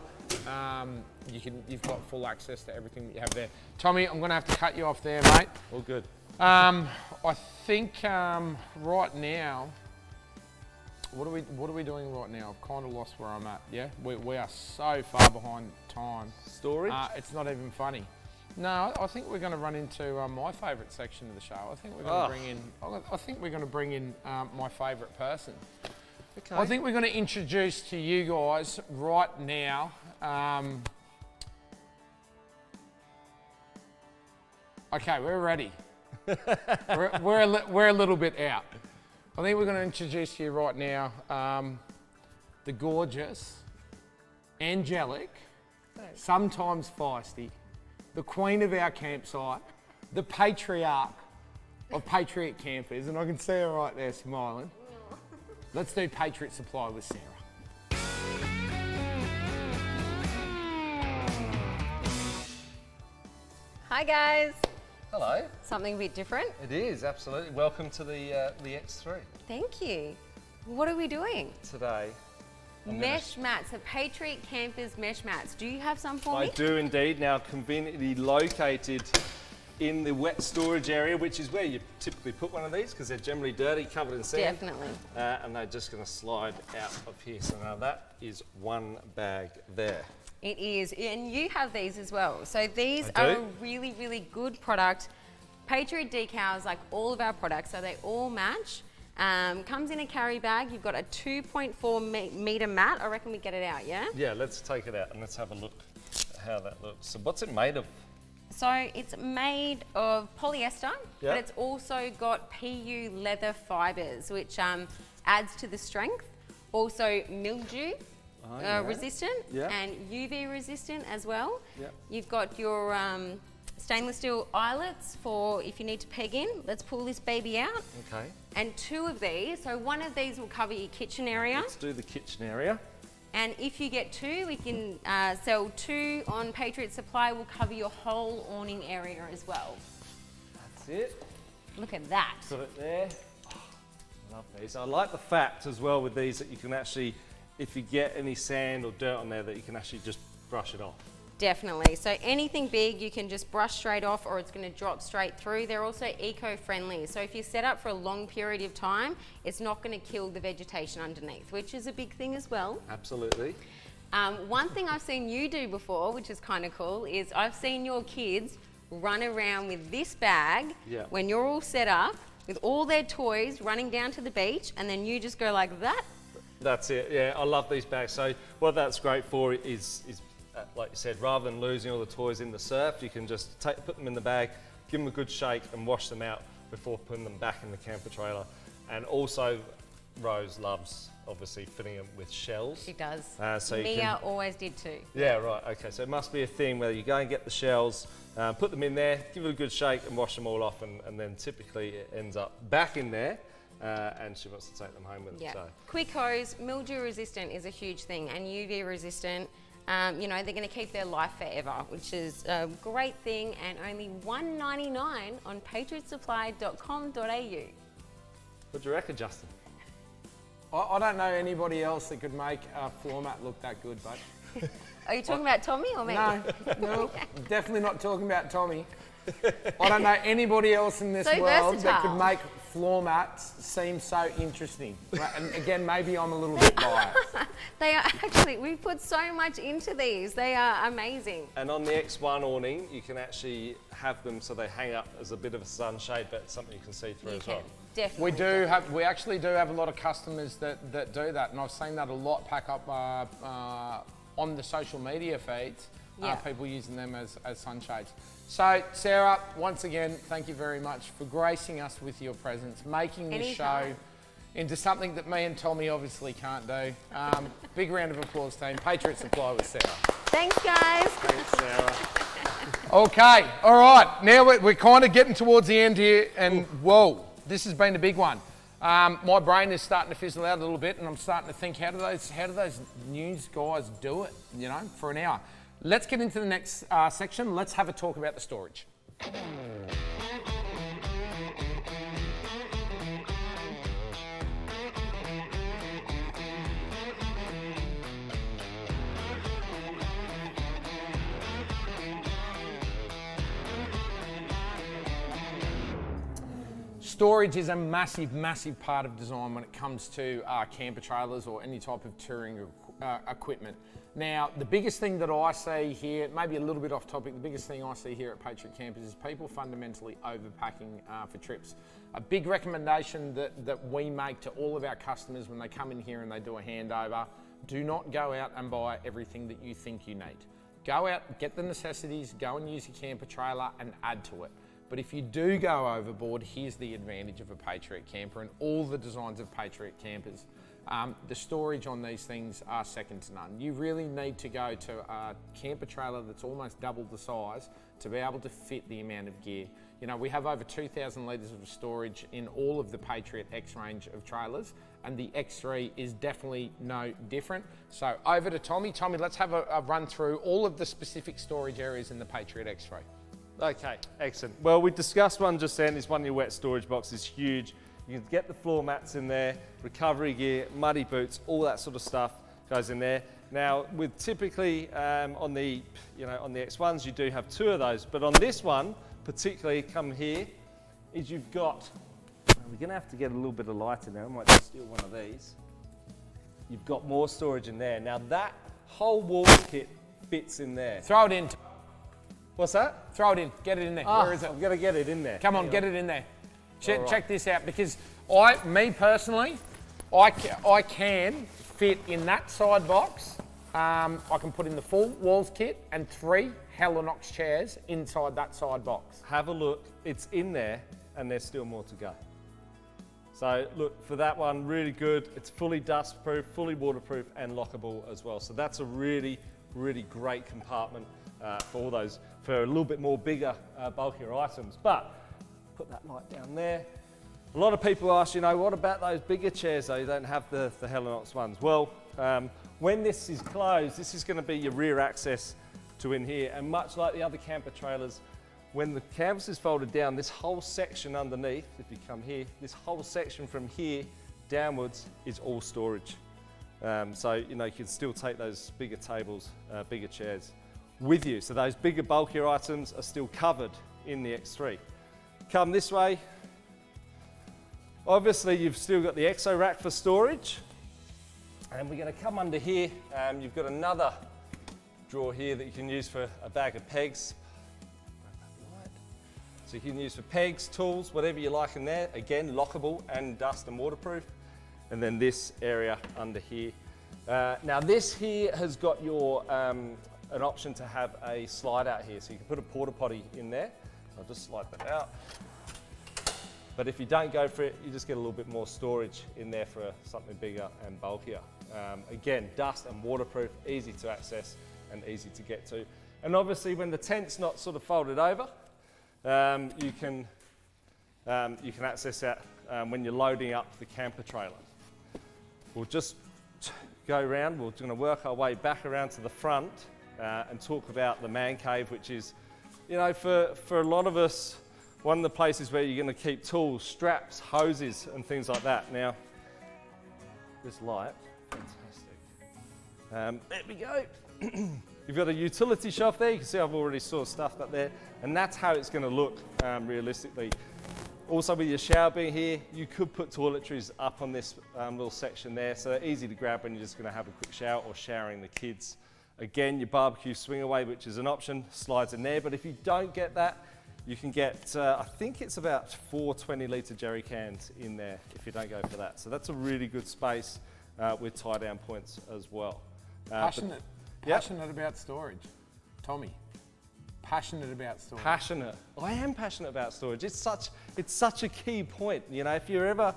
um, you can you've got full access to everything that you have there. Tommy, I'm going to have to cut you off there, mate. All good. Um, I think um, right now, what are we what are we doing right now? I've kind of lost where I'm at. Yeah, we, we are so far behind time. Storage? Uh, it's not even funny. No, I think we're going to run into uh, my favourite section of the show. I think we're going to oh. bring in. I think we're going to bring in um, my favourite person. Okay. I think we're going to introduce to you guys right now. Um, okay, we're ready. we're, we're, a we're a little bit out. I think we're going to introduce you right now um, the gorgeous, angelic, sometimes feisty, the queen of our campsite, the patriarch of Patriot Campers, and I can see her right there smiling. Let's do Patriot Supply with Sarah. Hi guys. Hello. Something a bit different. It is, absolutely. Welcome to the, uh, the X3 Thank you. What are we doing? today. I'm gonna mesh mats, the Patriot Campers mesh mats. Do you have some for I me? do indeed. Now conveniently located in the wet storage area, which is where you typically put one of these because they're generally dirty, covered in sand. Definitely. Uh, and they're just going to slide out of here. So now that is one bag there. It is, and you have these as well. So these are a really, really good product. Patriot decals, like all of our products, so they all match. Um, comes in a carry bag. You've got a 2.4 me- meter mat. I reckon we get it out, yeah? Yeah, let's take it out and let's have a look at how that looks. So what's it made of? So it's made of polyester, Yeah. but it's also got PU leather fibres, which um, adds to the strength. Also mildew uh, yeah. resistant Yeah. and UV resistant as well. Yep. You've got your um, stainless steel eyelets for if you need to peg in. Let's pull this baby out. Okay. And two of these, so one of these will cover your kitchen area. Let's do the kitchen area. And if you get two, we can uh, sell two on Patriot Supply. will cover your whole awning area as well. That's it. Look at that. Got it there. Oh, love these. I like the fact as well with these that you can actually, if you get any sand or dirt on there, that you can actually just brush it off. Definitely. So anything big, you can just brush straight off or it's going to drop straight through. They're also eco-friendly. So if you set up for a long period of time, it's not going to kill the vegetation underneath, which is a big thing as well. Absolutely. Um, one thing I've seen you do before, which is kind of cool, is I've seen your kids run around with this bag Yeah. when you're all set up with all their toys running down to the beach and then you just go like that. That's it. Yeah, I love these bags. So what that's great for is, is uh, like you said, rather than losing all the toys in the surf, you can just take, put them in the bag, give them a good shake, and wash them out before putting them back in the camper trailer. And also, Rose loves obviously filling them with shells. She does. Uh, so Mia can- always did too. Yeah, right. Okay, so it must be a thing where you go and get the shells, uh, put them in there, give it a good shake, and wash them all off, and, and then typically it ends up back in there, uh, and she wants to take them home with Yeah. her. So Quick hose, mildew resistant is a huge thing, and UV resistant. Um, you know, they're going to keep their life forever, which is a great thing, and only $1.99 on patriotsupply.com.au. what do you reckon, Justin? I, I don't know anybody else that could make a floor mat look that good, but Are you talking about Tommy or me? no, no, definitely not talking about Tommy. I don't know anybody else in this So world that could make floor mats seem so interesting. Right, And again, maybe I'm a little bit biased. They are actually, we put so much into these. They are amazing. And on the X1 awning, you can actually have them so they hang up as a bit of a sunshade, but something you can see through You as can well. definitely. We do have, we actually do have a lot of customers that, that do that, and I've seen that a lot pack up uh, uh, on the social media feeds. Yeah. Uh, people using them as, as sunshades. So, Sarah, once again, thank you very much for gracing us with your presence, making this show into something that me and Tommy obviously can't do. Um, big round of applause, team. Patriot Supply with Sarah. Thanks, guys. Thanks, Sarah. Okay, all right. Now we're, we're kind of getting towards the end here, and whoa, this has been a big one. Um, my brain is starting to fizzle out a little bit, and I'm starting to think, how do those how do those news guys do it? You know, for an hour. Let's get into the next uh, section. Let's have a talk about the storage. Storage is a massive, massive part of design when it comes to uh, camper trailers or any type of touring uh, equipment. Now, the biggest thing that I see here, maybe a little bit off topic, the biggest thing I see here at Patriot Campers is people fundamentally overpacking uh, for trips. A big recommendation that, that we make to all of our customers when they come in here and they do a handover do not go out and buy everything that you think you need. Go out, get the necessities, go and use your camper trailer and add to it. But if you do go overboard, here's the advantage of a Patriot camper and all the designs of Patriot campers. Um, the storage on these things are second to none. You really need to go to a camper trailer that's almost double the size to be able to fit the amount of gear. You know, we have over 2,000 litres of storage in all of the Patriot X range of trailers, and the X3 is definitely no different. So over to Tommy. Tommy, let's have a, a run through all of the specific storage areas in the Patriot X3. Okay, excellent. Well, we discussed one just then. This one, your wet storage box is huge. You can get the floor mats in there, recovery gear, muddy boots, all that sort of stuff goes in there. Now, with typically um, on the, you know, on the X1s, you do have two of those, but on this one, particularly come here, is you've got, we're gonna have to get a little bit of light in there. I might just steal one of these. You've got more storage in there. Now that whole wall kit fits in there. Throw it in. What's that? Throw it in. Get it in there. Ah, Where is it? I've got to get it in there. Come on, get it in there. Check, right. check this out because I, me personally, I, I can fit in that side box. Um, I can put in the full walls kit and three Helinox chairs inside that side box. Have a look. It's in there, and there's still more to go. So look, for that one, really good. It's fully dust proof, fully waterproof, and lockable as well. So that's a really, really great compartment uh, for all those, for a little bit more bigger, uh, bulkier items. But put that light down there. A lot of people ask, you know, what about those bigger chairs though? You don't have the, the Helinox ones. Well, um, when this is closed, this is going to be your rear access to in here. And much like the other camper trailers, when the canvas is folded down, this whole section underneath, if you come here, this whole section from here downwards is all storage. Um, so, you know, you can still take those bigger tables, uh, bigger chairs with you. So those bigger, bulkier items are still covered in the X3. Come this way. Obviously, you've still got the EXO rack for storage. And we're going to come under here. Um, you've got another drawer here that you can use for a bag of pegs. So you can use for pegs, tools, whatever you like in there. Again, lockable and dust and waterproof. And then this area under here. Uh, now this here has got your um, an option to have a slide out here. So you can put a porta potty in there. I'll just slide that out. But if you don't go for it, you just get a little bit more storage in there for something bigger and bulkier. Um, again, dust and waterproof, easy to access and easy to get to. And obviously when the tent's not sort of folded over, um, you, can, um, you can access that um, when you're loading up the camper trailer. We'll just go around, we're going to work our way back around to the front uh, and talk about the man cave, which is, you know, for, for a lot of us, one of the places where you're going to keep tools, straps, hoses, and things like that. Now, this light, fantastic. Um, there we go. You've got a utility shelf there. You can see I've already of stuffed up there, and that's how it's going to look um, realistically. Also, with your shower being here, you could put toiletries up on this um, little section there, so they're easy to grab when you're just going to have a quick shower or showering the kids. Again, your barbecue swing away, which is an option, slides in there. But if you don't get that, you can get, uh, I think it's about four 20 litre jerry cans in there if you don't go for that. So that's a really good space uh, with tie down points as well. Uh, but- Passionate. Yep. Passionate about storage. Tommy. Passionate about storage. passionate. I am passionate about storage. It's such, it's such a key point. You know, if you're ever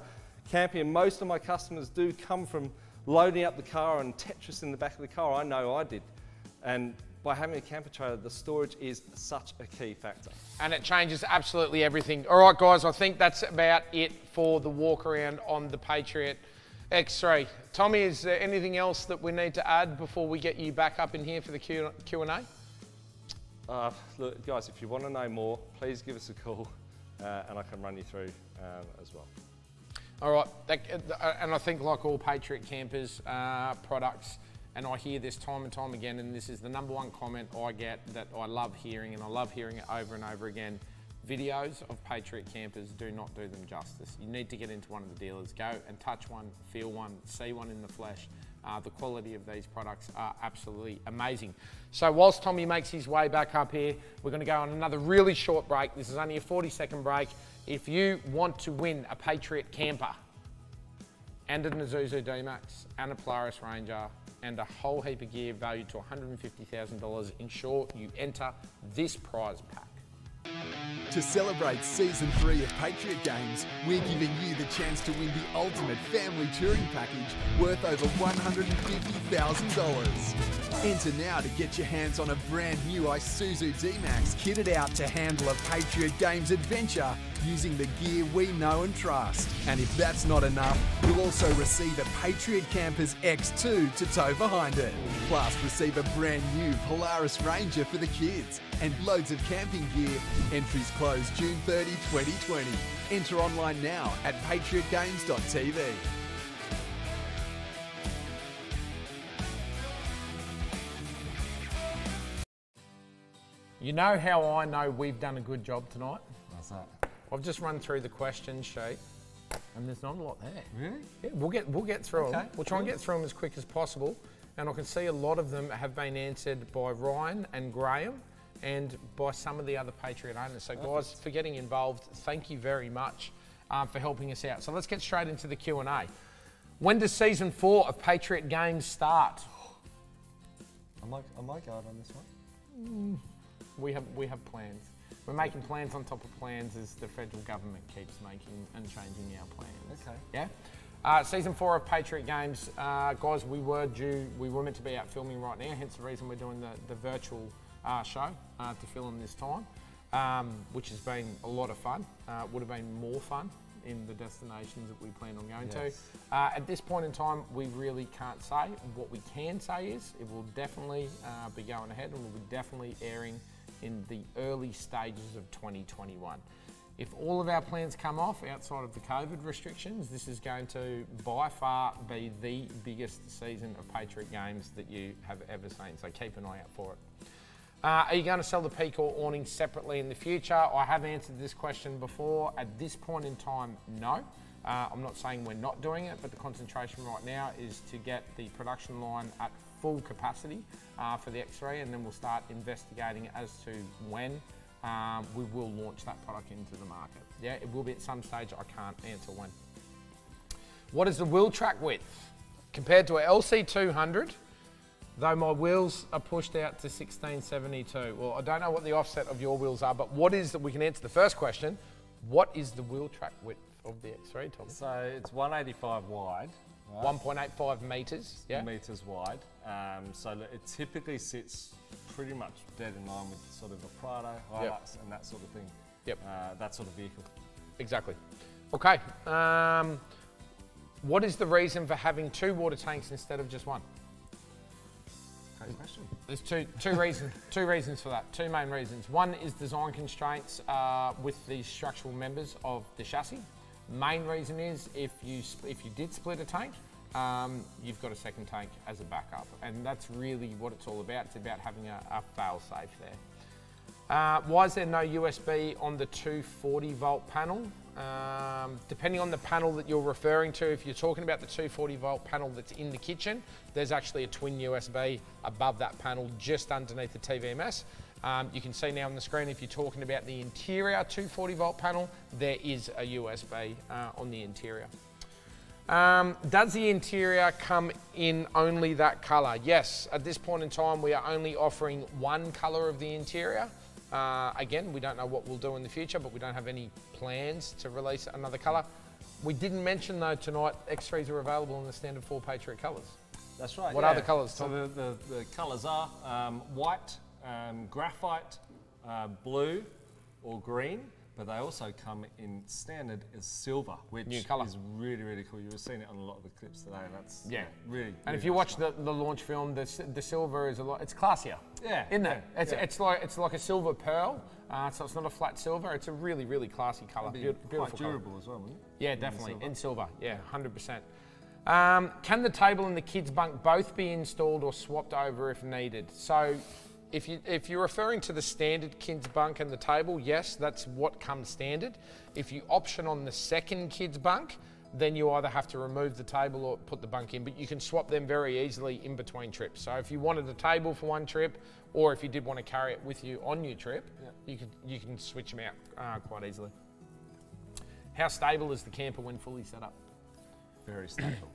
camping, most of my customers do come from loading up the car and Tetris in the back of the car. I know I did. And by having a camper trailer, the storage is such a key factor. and it changes absolutely everything. All right, guys, I think that's about it for the walk around on the Patriot X3. Tommy, is there anything else that we need to add before we get you back up in here for the Q- Q&A? Uh, look, guys, if you want to know more, please give us a call uh, and I can run you through um, as well. All right, that, uh, and I think like all Patriot Campers uh, products, and I hear this time and time again, and this is the number one comment I get that I love hearing, and I love hearing it over and over again. Videos of Patriot Campers do not do them justice. You need to get into one of the dealers, go and touch one, feel one, see one in the flesh. Uh, the quality of these products are absolutely amazing. So whilst Tommy makes his way back up here, we're going to go on another really short break. This is only a 40 second break. If you want to win a Patriot camper and an Isuzu D-Max and a Polaris Ranger and a whole heap of gear valued to $150,000, ensure you enter this prize pack. To celebrate season three of Patriot Games, we're giving you the chance to win the ultimate family touring package worth over $150,000. Enter now to get your hands on a brand new Isuzu D-Max kitted out to handle a Patriot Games adventure using the gear we know and trust. And if that's not enough, you'll also receive a Patriot Campers X2 to tow behind it. Plus, receive a brand new Polaris Ranger for the kids and loads of camping gear. Entries close June 30, 2020. Enter online now at patriotgames.tv. You know how I know we've done a good job tonight? What's that? I've just run through the question sheet, and there's not a lot there. Really? Yeah, we'll get we'll get through them. We'll try and get through them as quick as possible. And I can see a lot of them have been answered by Ryan and Graham, and by some of the other Patriot owners. So guys, for getting involved, thank you very much um, for helping us out. So let's get straight into the Q and A. When does season four of Patriot Games start? I might, I might go out on this one. We have we have plans. We're making plans on top of plans as the federal government keeps making and changing our plans. Okay. Yeah. Uh, season four of Patriot Games, uh, guys. We were due. We were meant to be out filming right now. Hence the reason we're doing the the virtual uh, show uh, to film this time, um, which has been a lot of fun. Uh, would have been more fun in the destinations that we plan on going Yes. to. Uh, at this point in time, we really can't say. What we can say is it will definitely uh, be going ahead and we'll be definitely airing in the early stages of 2021. If all of our plans come off outside of the COVID restrictions, this is going to by far be the biggest season of Patriot Games that you have ever seen. So keep an eye out for it. Uh, are you going to sell the P-Core awning separately in the future? I have answered this question before. At this point in time, no. Uh, I'm not saying we're not doing it, but the concentration right now is to get the production line at full capacity uh, for the X3, and then we'll start investigating as to when um, we will launch that product into the market. Yeah, it will be at some stage. I can't answer when. What is the wheel track width compared to a LC200? Though my wheels are pushed out to 1672. Well, I don't know what the offset of your wheels are, but what is that? We can answer the first question. What is the wheel track width of the X3, Tom? So it's 185 wide. Right? 1.85 meters. Yeah. meters wide. Um, so it typically sits pretty much dead in line with sort of a Prado, Hilux, and that sort of thing. Yep. Uh, that sort of vehicle. Exactly. Okay. Um, what is the reason for having two water tanks instead of just one? Great question. There's two two reasons two reasons for that. Two main reasons. One is design constraints uh, with the structural members of the chassis. Main reason is if you if you did split a tank, um, you've got a second tank as a backup, and that's really what it's all about. It's about having a, a fail safe there. Uh, why is there no USB on the 240 volt panel? Um, depending on the panel that you're referring to, if you're talking about the 240 volt panel that's in the kitchen, there's actually a twin USB above that panel just underneath the TPMS. Um, you can see now on the screen if you're talking about the interior 240 volt panel, there is a USB uh, on the interior. Um, does the interior come in only that colour? Yes, at this point in time we are only offering one colour of the interior. Uh, again, we don't know what we'll do in the future, but we don't have any plans to release another colour. We didn't mention though tonight X3s are available in the standard four Patriot colours. That's right. What yeah. are the colours, So Tom? the, the, the colours are um, white, um, graphite, uh, blue, or green. But they also come in standard as silver, which New colour. is really, really cool. You were seeing it on a lot of the clips today. That's Yeah. really. And really if you watch stuff. the, the launch film, the, the silver is a lot. It's classier. Yeah, isn't yeah, it? It's, yeah. it's like it's like a silver pearl. Uh, so it's not a flat silver. It's a really really classy colour. Be Beau- beautiful quite colour. durable as well, wouldn't it? Yeah, In definitely silver. in silver. Yeah, hundred percent. Um, can the table and the kids bunk both be installed or swapped over if needed? So, if you if you're referring to the standard kids bunk and the table, yes, that's what comes standard. If you option on the second kids bunk, then you either have to remove the table or put the bunk in. But you can swap them very easily in between trips. So if you wanted a table for one trip, or if you did want to carry it with you on your trip, you can you can switch them out uh, quite easily. How stable is the camper when fully set up? Very stable.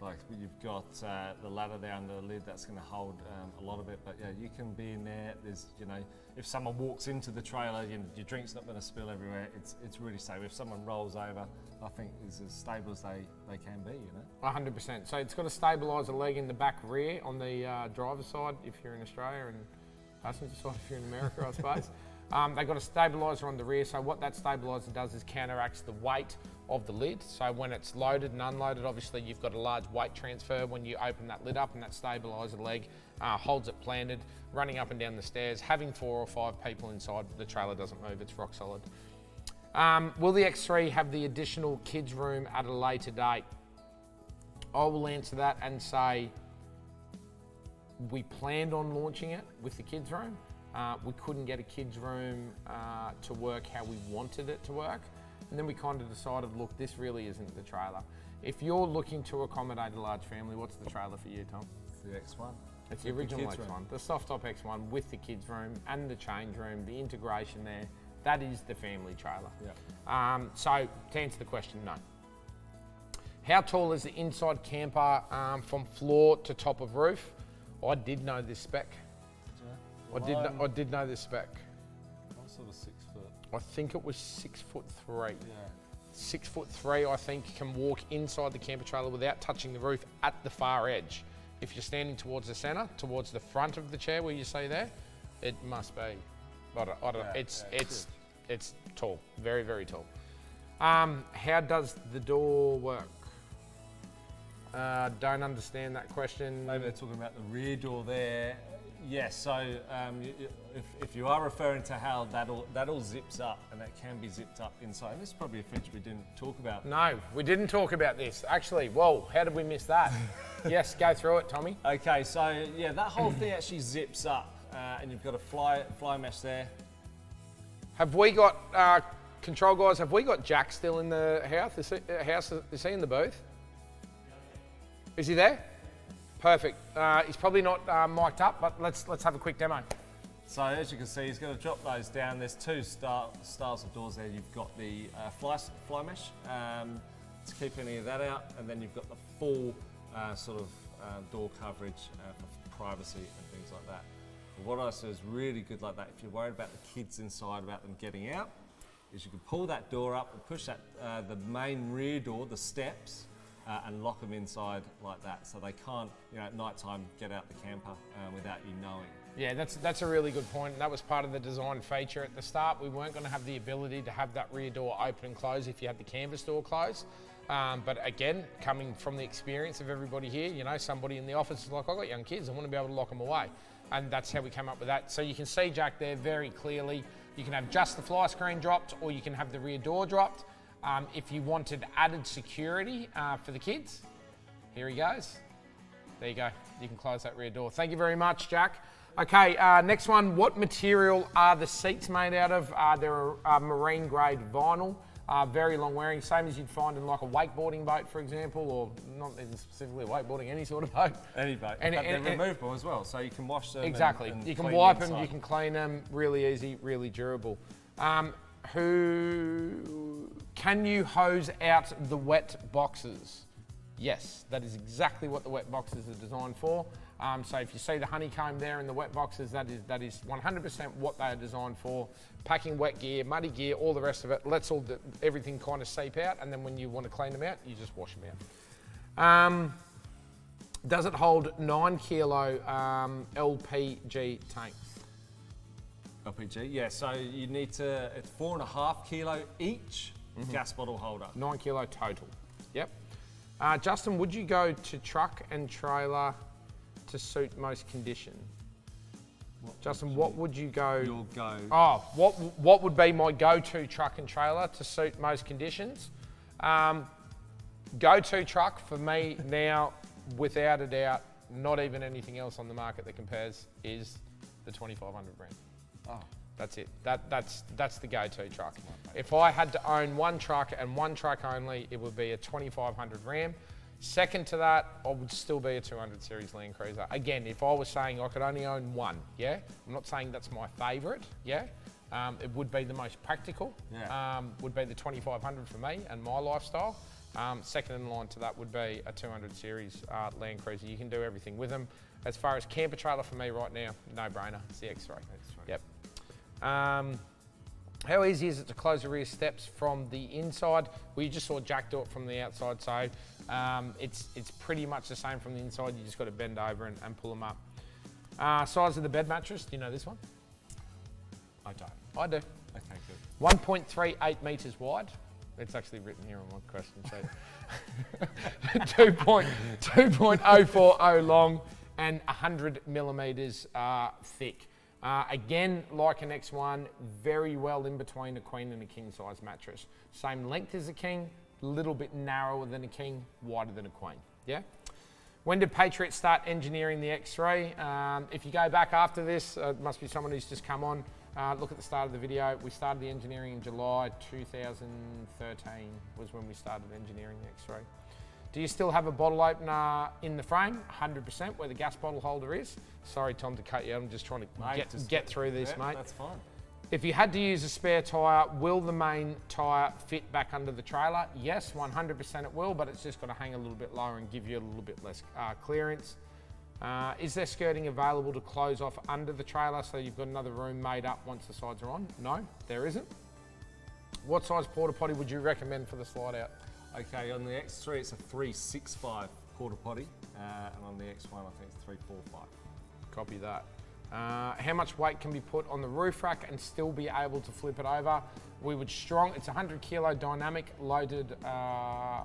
Like you've got uh, the ladder there under the lid that's going to hold um, a lot of it. But yeah, you can be in there. There's, you know, if someone walks into the trailer, you your drink's not going to spill everywhere. It's it's really safe. If someone rolls over, I think it's as stable as they, they can be. You know. 100%. So it's got a stabiliser leg in the back rear on the uh, driver's side if you're in Australia and passenger side if you're in America, I suppose. Um, they've got a stabiliser on the rear, so what that stabiliser does is counteracts the weight of the lid. So when it's loaded and unloaded, obviously you've got a large weight transfer when you open that lid up and that stabiliser leg uh, holds it planted, running up and down the stairs. Having four or five people inside, the trailer doesn't move, it's rock solid. Um, will the X3 have the additional kids room at a later date? I will answer that and say we planned on launching it with the kids room. Uh, we couldn't get a kids room uh, to work how we wanted it to work. And then we kind of decided, look, this really isn't the trailer. If you're looking to accommodate a large family, what's the trailer for you, Tom? It's the X1. It's the With the original X1, room. the soft top X1 with the kids room and the change room, the integration there. That is the family trailer. Yeah. Um, so to answer the question, no. How tall is the inside camper um, from floor to top of roof? I did know this spec. Yeah. I did. Know, I did know this spec. I'm sort of six. I think it was six foot three. Yeah. Six foot three, I think, can walk inside the camper trailer without touching the roof at the far edge. If you're standing towards the centre, towards the front of the chair where you see there, it must be. I don't, I don't, Yeah, it's yeah, it's it's tall, very very tall. Um, how does the door work? Uh, don't understand that question. Maybe they're talking about the rear door there. Yes, so um, if, if you are referring to how that all, that all zips up and that can be zipped up inside, and this is probably a feature we didn't talk about. No, we didn't talk about this. Actually, whoa, how did we miss that? yes, go through it, Tommy. Okay, so yeah, that whole thing actually zips up, uh, and you've got a fly fly mesh there. Have we got uh, control guys? Have we got Jack still in the house? Is he, uh, house? Is he in the booth? Is he there? Perfect. Uh, he's probably not uh, mic'd up, but let's let's have a quick demo. So as you can see, he's going to drop those down. There's two star, styles of doors there. You've got the uh, fly, fly mesh um, to keep any of that out, and then you've got the full uh, sort of uh, door coverage uh, for privacy and things like that. But what I say is really good like that. If you're worried about the kids inside, about them getting out, is you can pull that door up and push that uh, the main rear door, the steps, uh, and lock them inside like that, so they can't, you know, at night time get out the camper uh, without you knowing. Yeah, that's that's a really good point. That was part of the design feature at the start. We weren't going to have the ability to have that rear door open and close if you had the canvas door closed. Um, but again, coming from the experience of everybody here, you know, somebody in the office is like, I've got young kids, I want to be able to lock them away. And that's how we came up with that. So you can see Jack there very clearly. You can have just the fly screen dropped or you can have the rear door dropped. Um, if you wanted added security uh, for the kids, here he goes. There you go. You can close that rear door. Thank you very much, Jack. Okay, uh, next one. What material are the seats made out of? Uh, they're uh, marine grade vinyl, uh, very long wearing, same as you'd find in like a wakeboarding boat, for example, or not even specifically wakeboarding, any sort of boat. Any boat. Any- but they're any- removable as well, so you can wash them. Exactly. and you can wipe them, you can clean them, really easy, really durable. Um, who can you hose out the wet boxes? Yes, that is exactly what the wet boxes are designed for. Um, so if you see the honeycomb there in the wet boxes, that is that is 100% what they are designed for. Packing wet gear, muddy gear, all the rest of it. Let's all the, everything kind of seep out, and then when you want to clean them out, you just wash them out. Um, does it hold nine kilo um, LPG tanks? LPG, yeah. So you need to. It's four and a half kilo each gas bottle holder. Nine kilo total. Yep. Uh, Justin, would you go to truck and trailer to suit most condition? Justin, what would you go? You'll go. Oh, what what would be my go-to truck and trailer to suit most conditions? Um, go-to truck for me now, without a doubt, not even anything else on the market that compares is the 2500 brand. Oh. That's it. That that's that's the go-to truck. If I had to own one truck and one truck only, it would be a 2500 Ram. Second to that, I would still be a 200 series Land Cruiser. Again, if I was saying I could only own one, yeah, I'm not saying that's my favourite, yeah. Um, it would be the most practical. Yeah. Um, would be the 2500 for me and my lifestyle. Um, second in line to that would be a 200 series uh, Land Cruiser. You can do everything with them. As far as camper trailer for me right now, no brainer. It's the X3. Um, how easy is it to close the rear steps from the inside? Well, you just saw Jack do it from the outside, so um, it's it's pretty much the same from the inside. You just got to bend over and, and pull them up. Uh, size of the bed mattress. Do you know this one? I don't. I do. Okay, good. 1.38 metres wide. It's actually written here on my question sheet. 2 point- 2.040 long and 100 millimetres uh, thick. Uh, again, like an X1, very well in between a queen and a king size mattress. Same length as a king, a little bit narrower than a king, wider than a queen. Yeah? When did Patriot start engineering the X3? Um, if you go back after this, uh, it must be someone who's just come on. Uh, look at the start of the video. We started the engineering in July 2013 was when we started engineering the X3. Do you still have a bottle opener in the frame? 100% where the gas bottle holder is. Sorry, Tom, to cut you. I'm just trying to Mate, get, just- get through this, yeah, mate. That's fine. If you had to use a spare tyre, will the main tyre fit back under the trailer? Yes, 100% it will, but it's just going to hang a little bit lower and give you a little bit less uh, clearance. Uh, is there skirting available to close off under the trailer so you've got another room made up once the sides are on? No, there isn't. What size porta potty would you recommend for the slide out? Okay, on the X3 it's a 365 porta potty, uh, and on the X1 I think it's 345. Copy that. Uh, how much weight can be put on the roof rack and still be able to flip it over? We would strong, it's a 100 kilo dynamic loaded uh,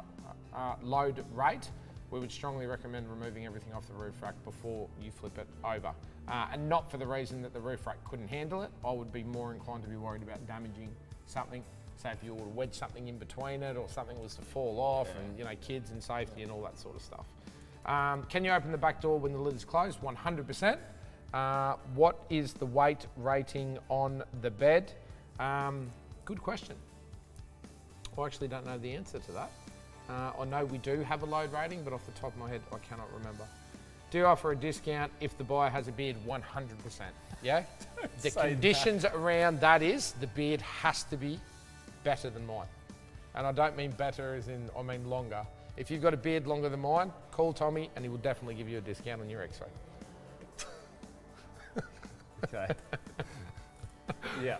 uh, load rate. We would strongly recommend removing everything off the roof rack before you flip it over. Uh, and not for the reason that the roof rack couldn't handle it. I would be more inclined to be worried about damaging something. Say if you were to wedge something in between it or something was to fall off and you know, kids and safety and all that sort of stuff. Um, can you open the back door when the lid is closed? 100%. Uh, what is the weight rating on the bed? Um, good question. I actually don't know the answer to that. Uh, I know we do have a load rating, but off the top of my head, I cannot remember. Do offer a discount if the buyer has a beard? 100%. Yeah? the say that. conditions around that is the beard has to be better than mine. And I don't mean better as in, I mean longer. If you've got a beard longer than mine, call Tommy and he will definitely give you a discount on your X3. Okay. yeah.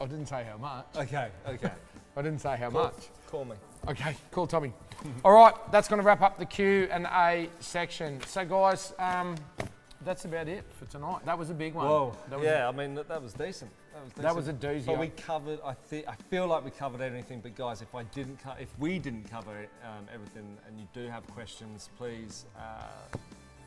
I didn't say how much. Okay, okay. I didn't say how Call- much. Call me. Okay, call Tommy. All right, that's going to wrap up the Q and A section. So, guys, um, that's about it for tonight. That was a big one. Whoa. Yeah, I mean that, that was decent. That was. That was a doozy. But we covered. I think I feel like we covered everything. But guys, if I didn't, co- if we didn't cover um, everything, and you do have questions, please uh,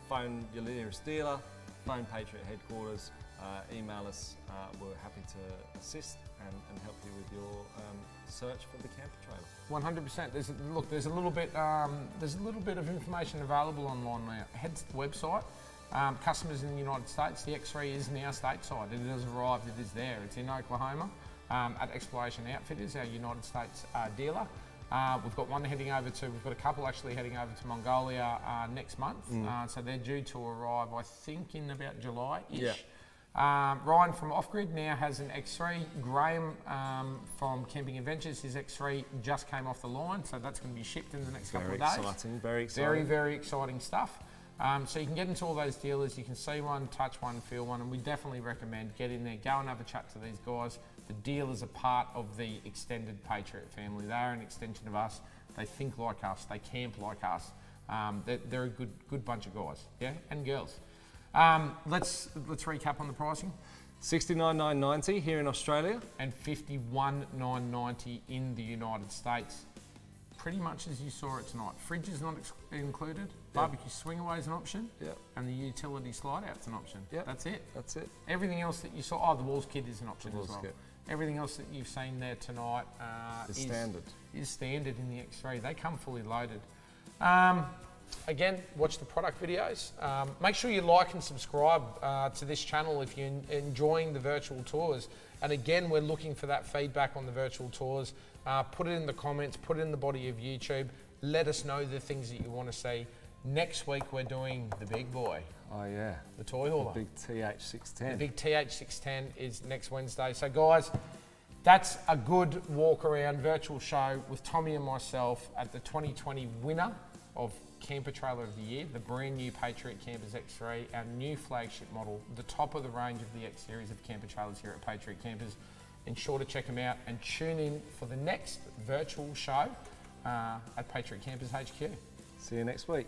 phone your nearest dealer, phone Patriot headquarters, uh, email us. Uh, we're happy to assist and, and help you with your um, search for the camper trailer. One hundred percent. There's a, look. There's a little bit. Um, there's a little bit of information available online now. Head to the website. Um, customers in the United States. The X3 is now stateside. It has arrived. It is there. It's in Oklahoma um, at Exploration Outfitters, our United States uh, dealer. Uh, we've got one heading over to. We've got a couple actually heading over to Mongolia uh, next month. Mm. Uh, so they're due to arrive, I think, in about July-ish. Yeah. Um, Ryan from Off Grid now has an X3. Graham um, from Camping Adventures, his X3 just came off the line, so that's going to be shipped in the next Very couple of days. Very exciting, very exciting. Very, very exciting stuff. Um, so you can get into all those dealers, you can see one, touch one, feel one, and we definitely recommend get in there, go and have a chat to these guys. The dealers are part of the extended Patriot family. They are an extension of us. They think like us. They camp like us. Um, they're, they're a good, good bunch of guys, yeah, and girls. Um, let's let's recap on the pricing. Sixty-nine nine ninety here in Australia, and fifty-one nine ninety in the United States. Pretty much as you saw it tonight. Fridge is not included. Barbecue swing away is an option. Yep. And the utility slide out's an option. Yep. That's it. That's it. Everything else that you saw. Oh, the walls kit is an option as well. kit. Everything else that you've seen there tonight uh, Is is standard. Is standard in the X3. They come fully loaded. Um, again, watch the product videos. Um, make sure you like and subscribe uh, to this channel if you're enjoying the virtual tours. And again, we're looking for that feedback on the virtual tours. Uh, put it in the comments, put it in the body of YouTube. Let us know the things that you want to see. Next week, we're doing the big boy. Oh yeah. The toy hauler. The big TH610. The big TH610 is next Wednesday. So, guys, that's a good walk around virtual show with Tommy and myself at the 2020 winner of Camper Trailer of the Year, the brand new Patriot Campers X3, our new flagship model, the top of the range of the X series of camper trailers here at Patriot Campers. Ensure to check them out and tune in for the next virtual show uh, at Patriot Campers HQ. See you next week.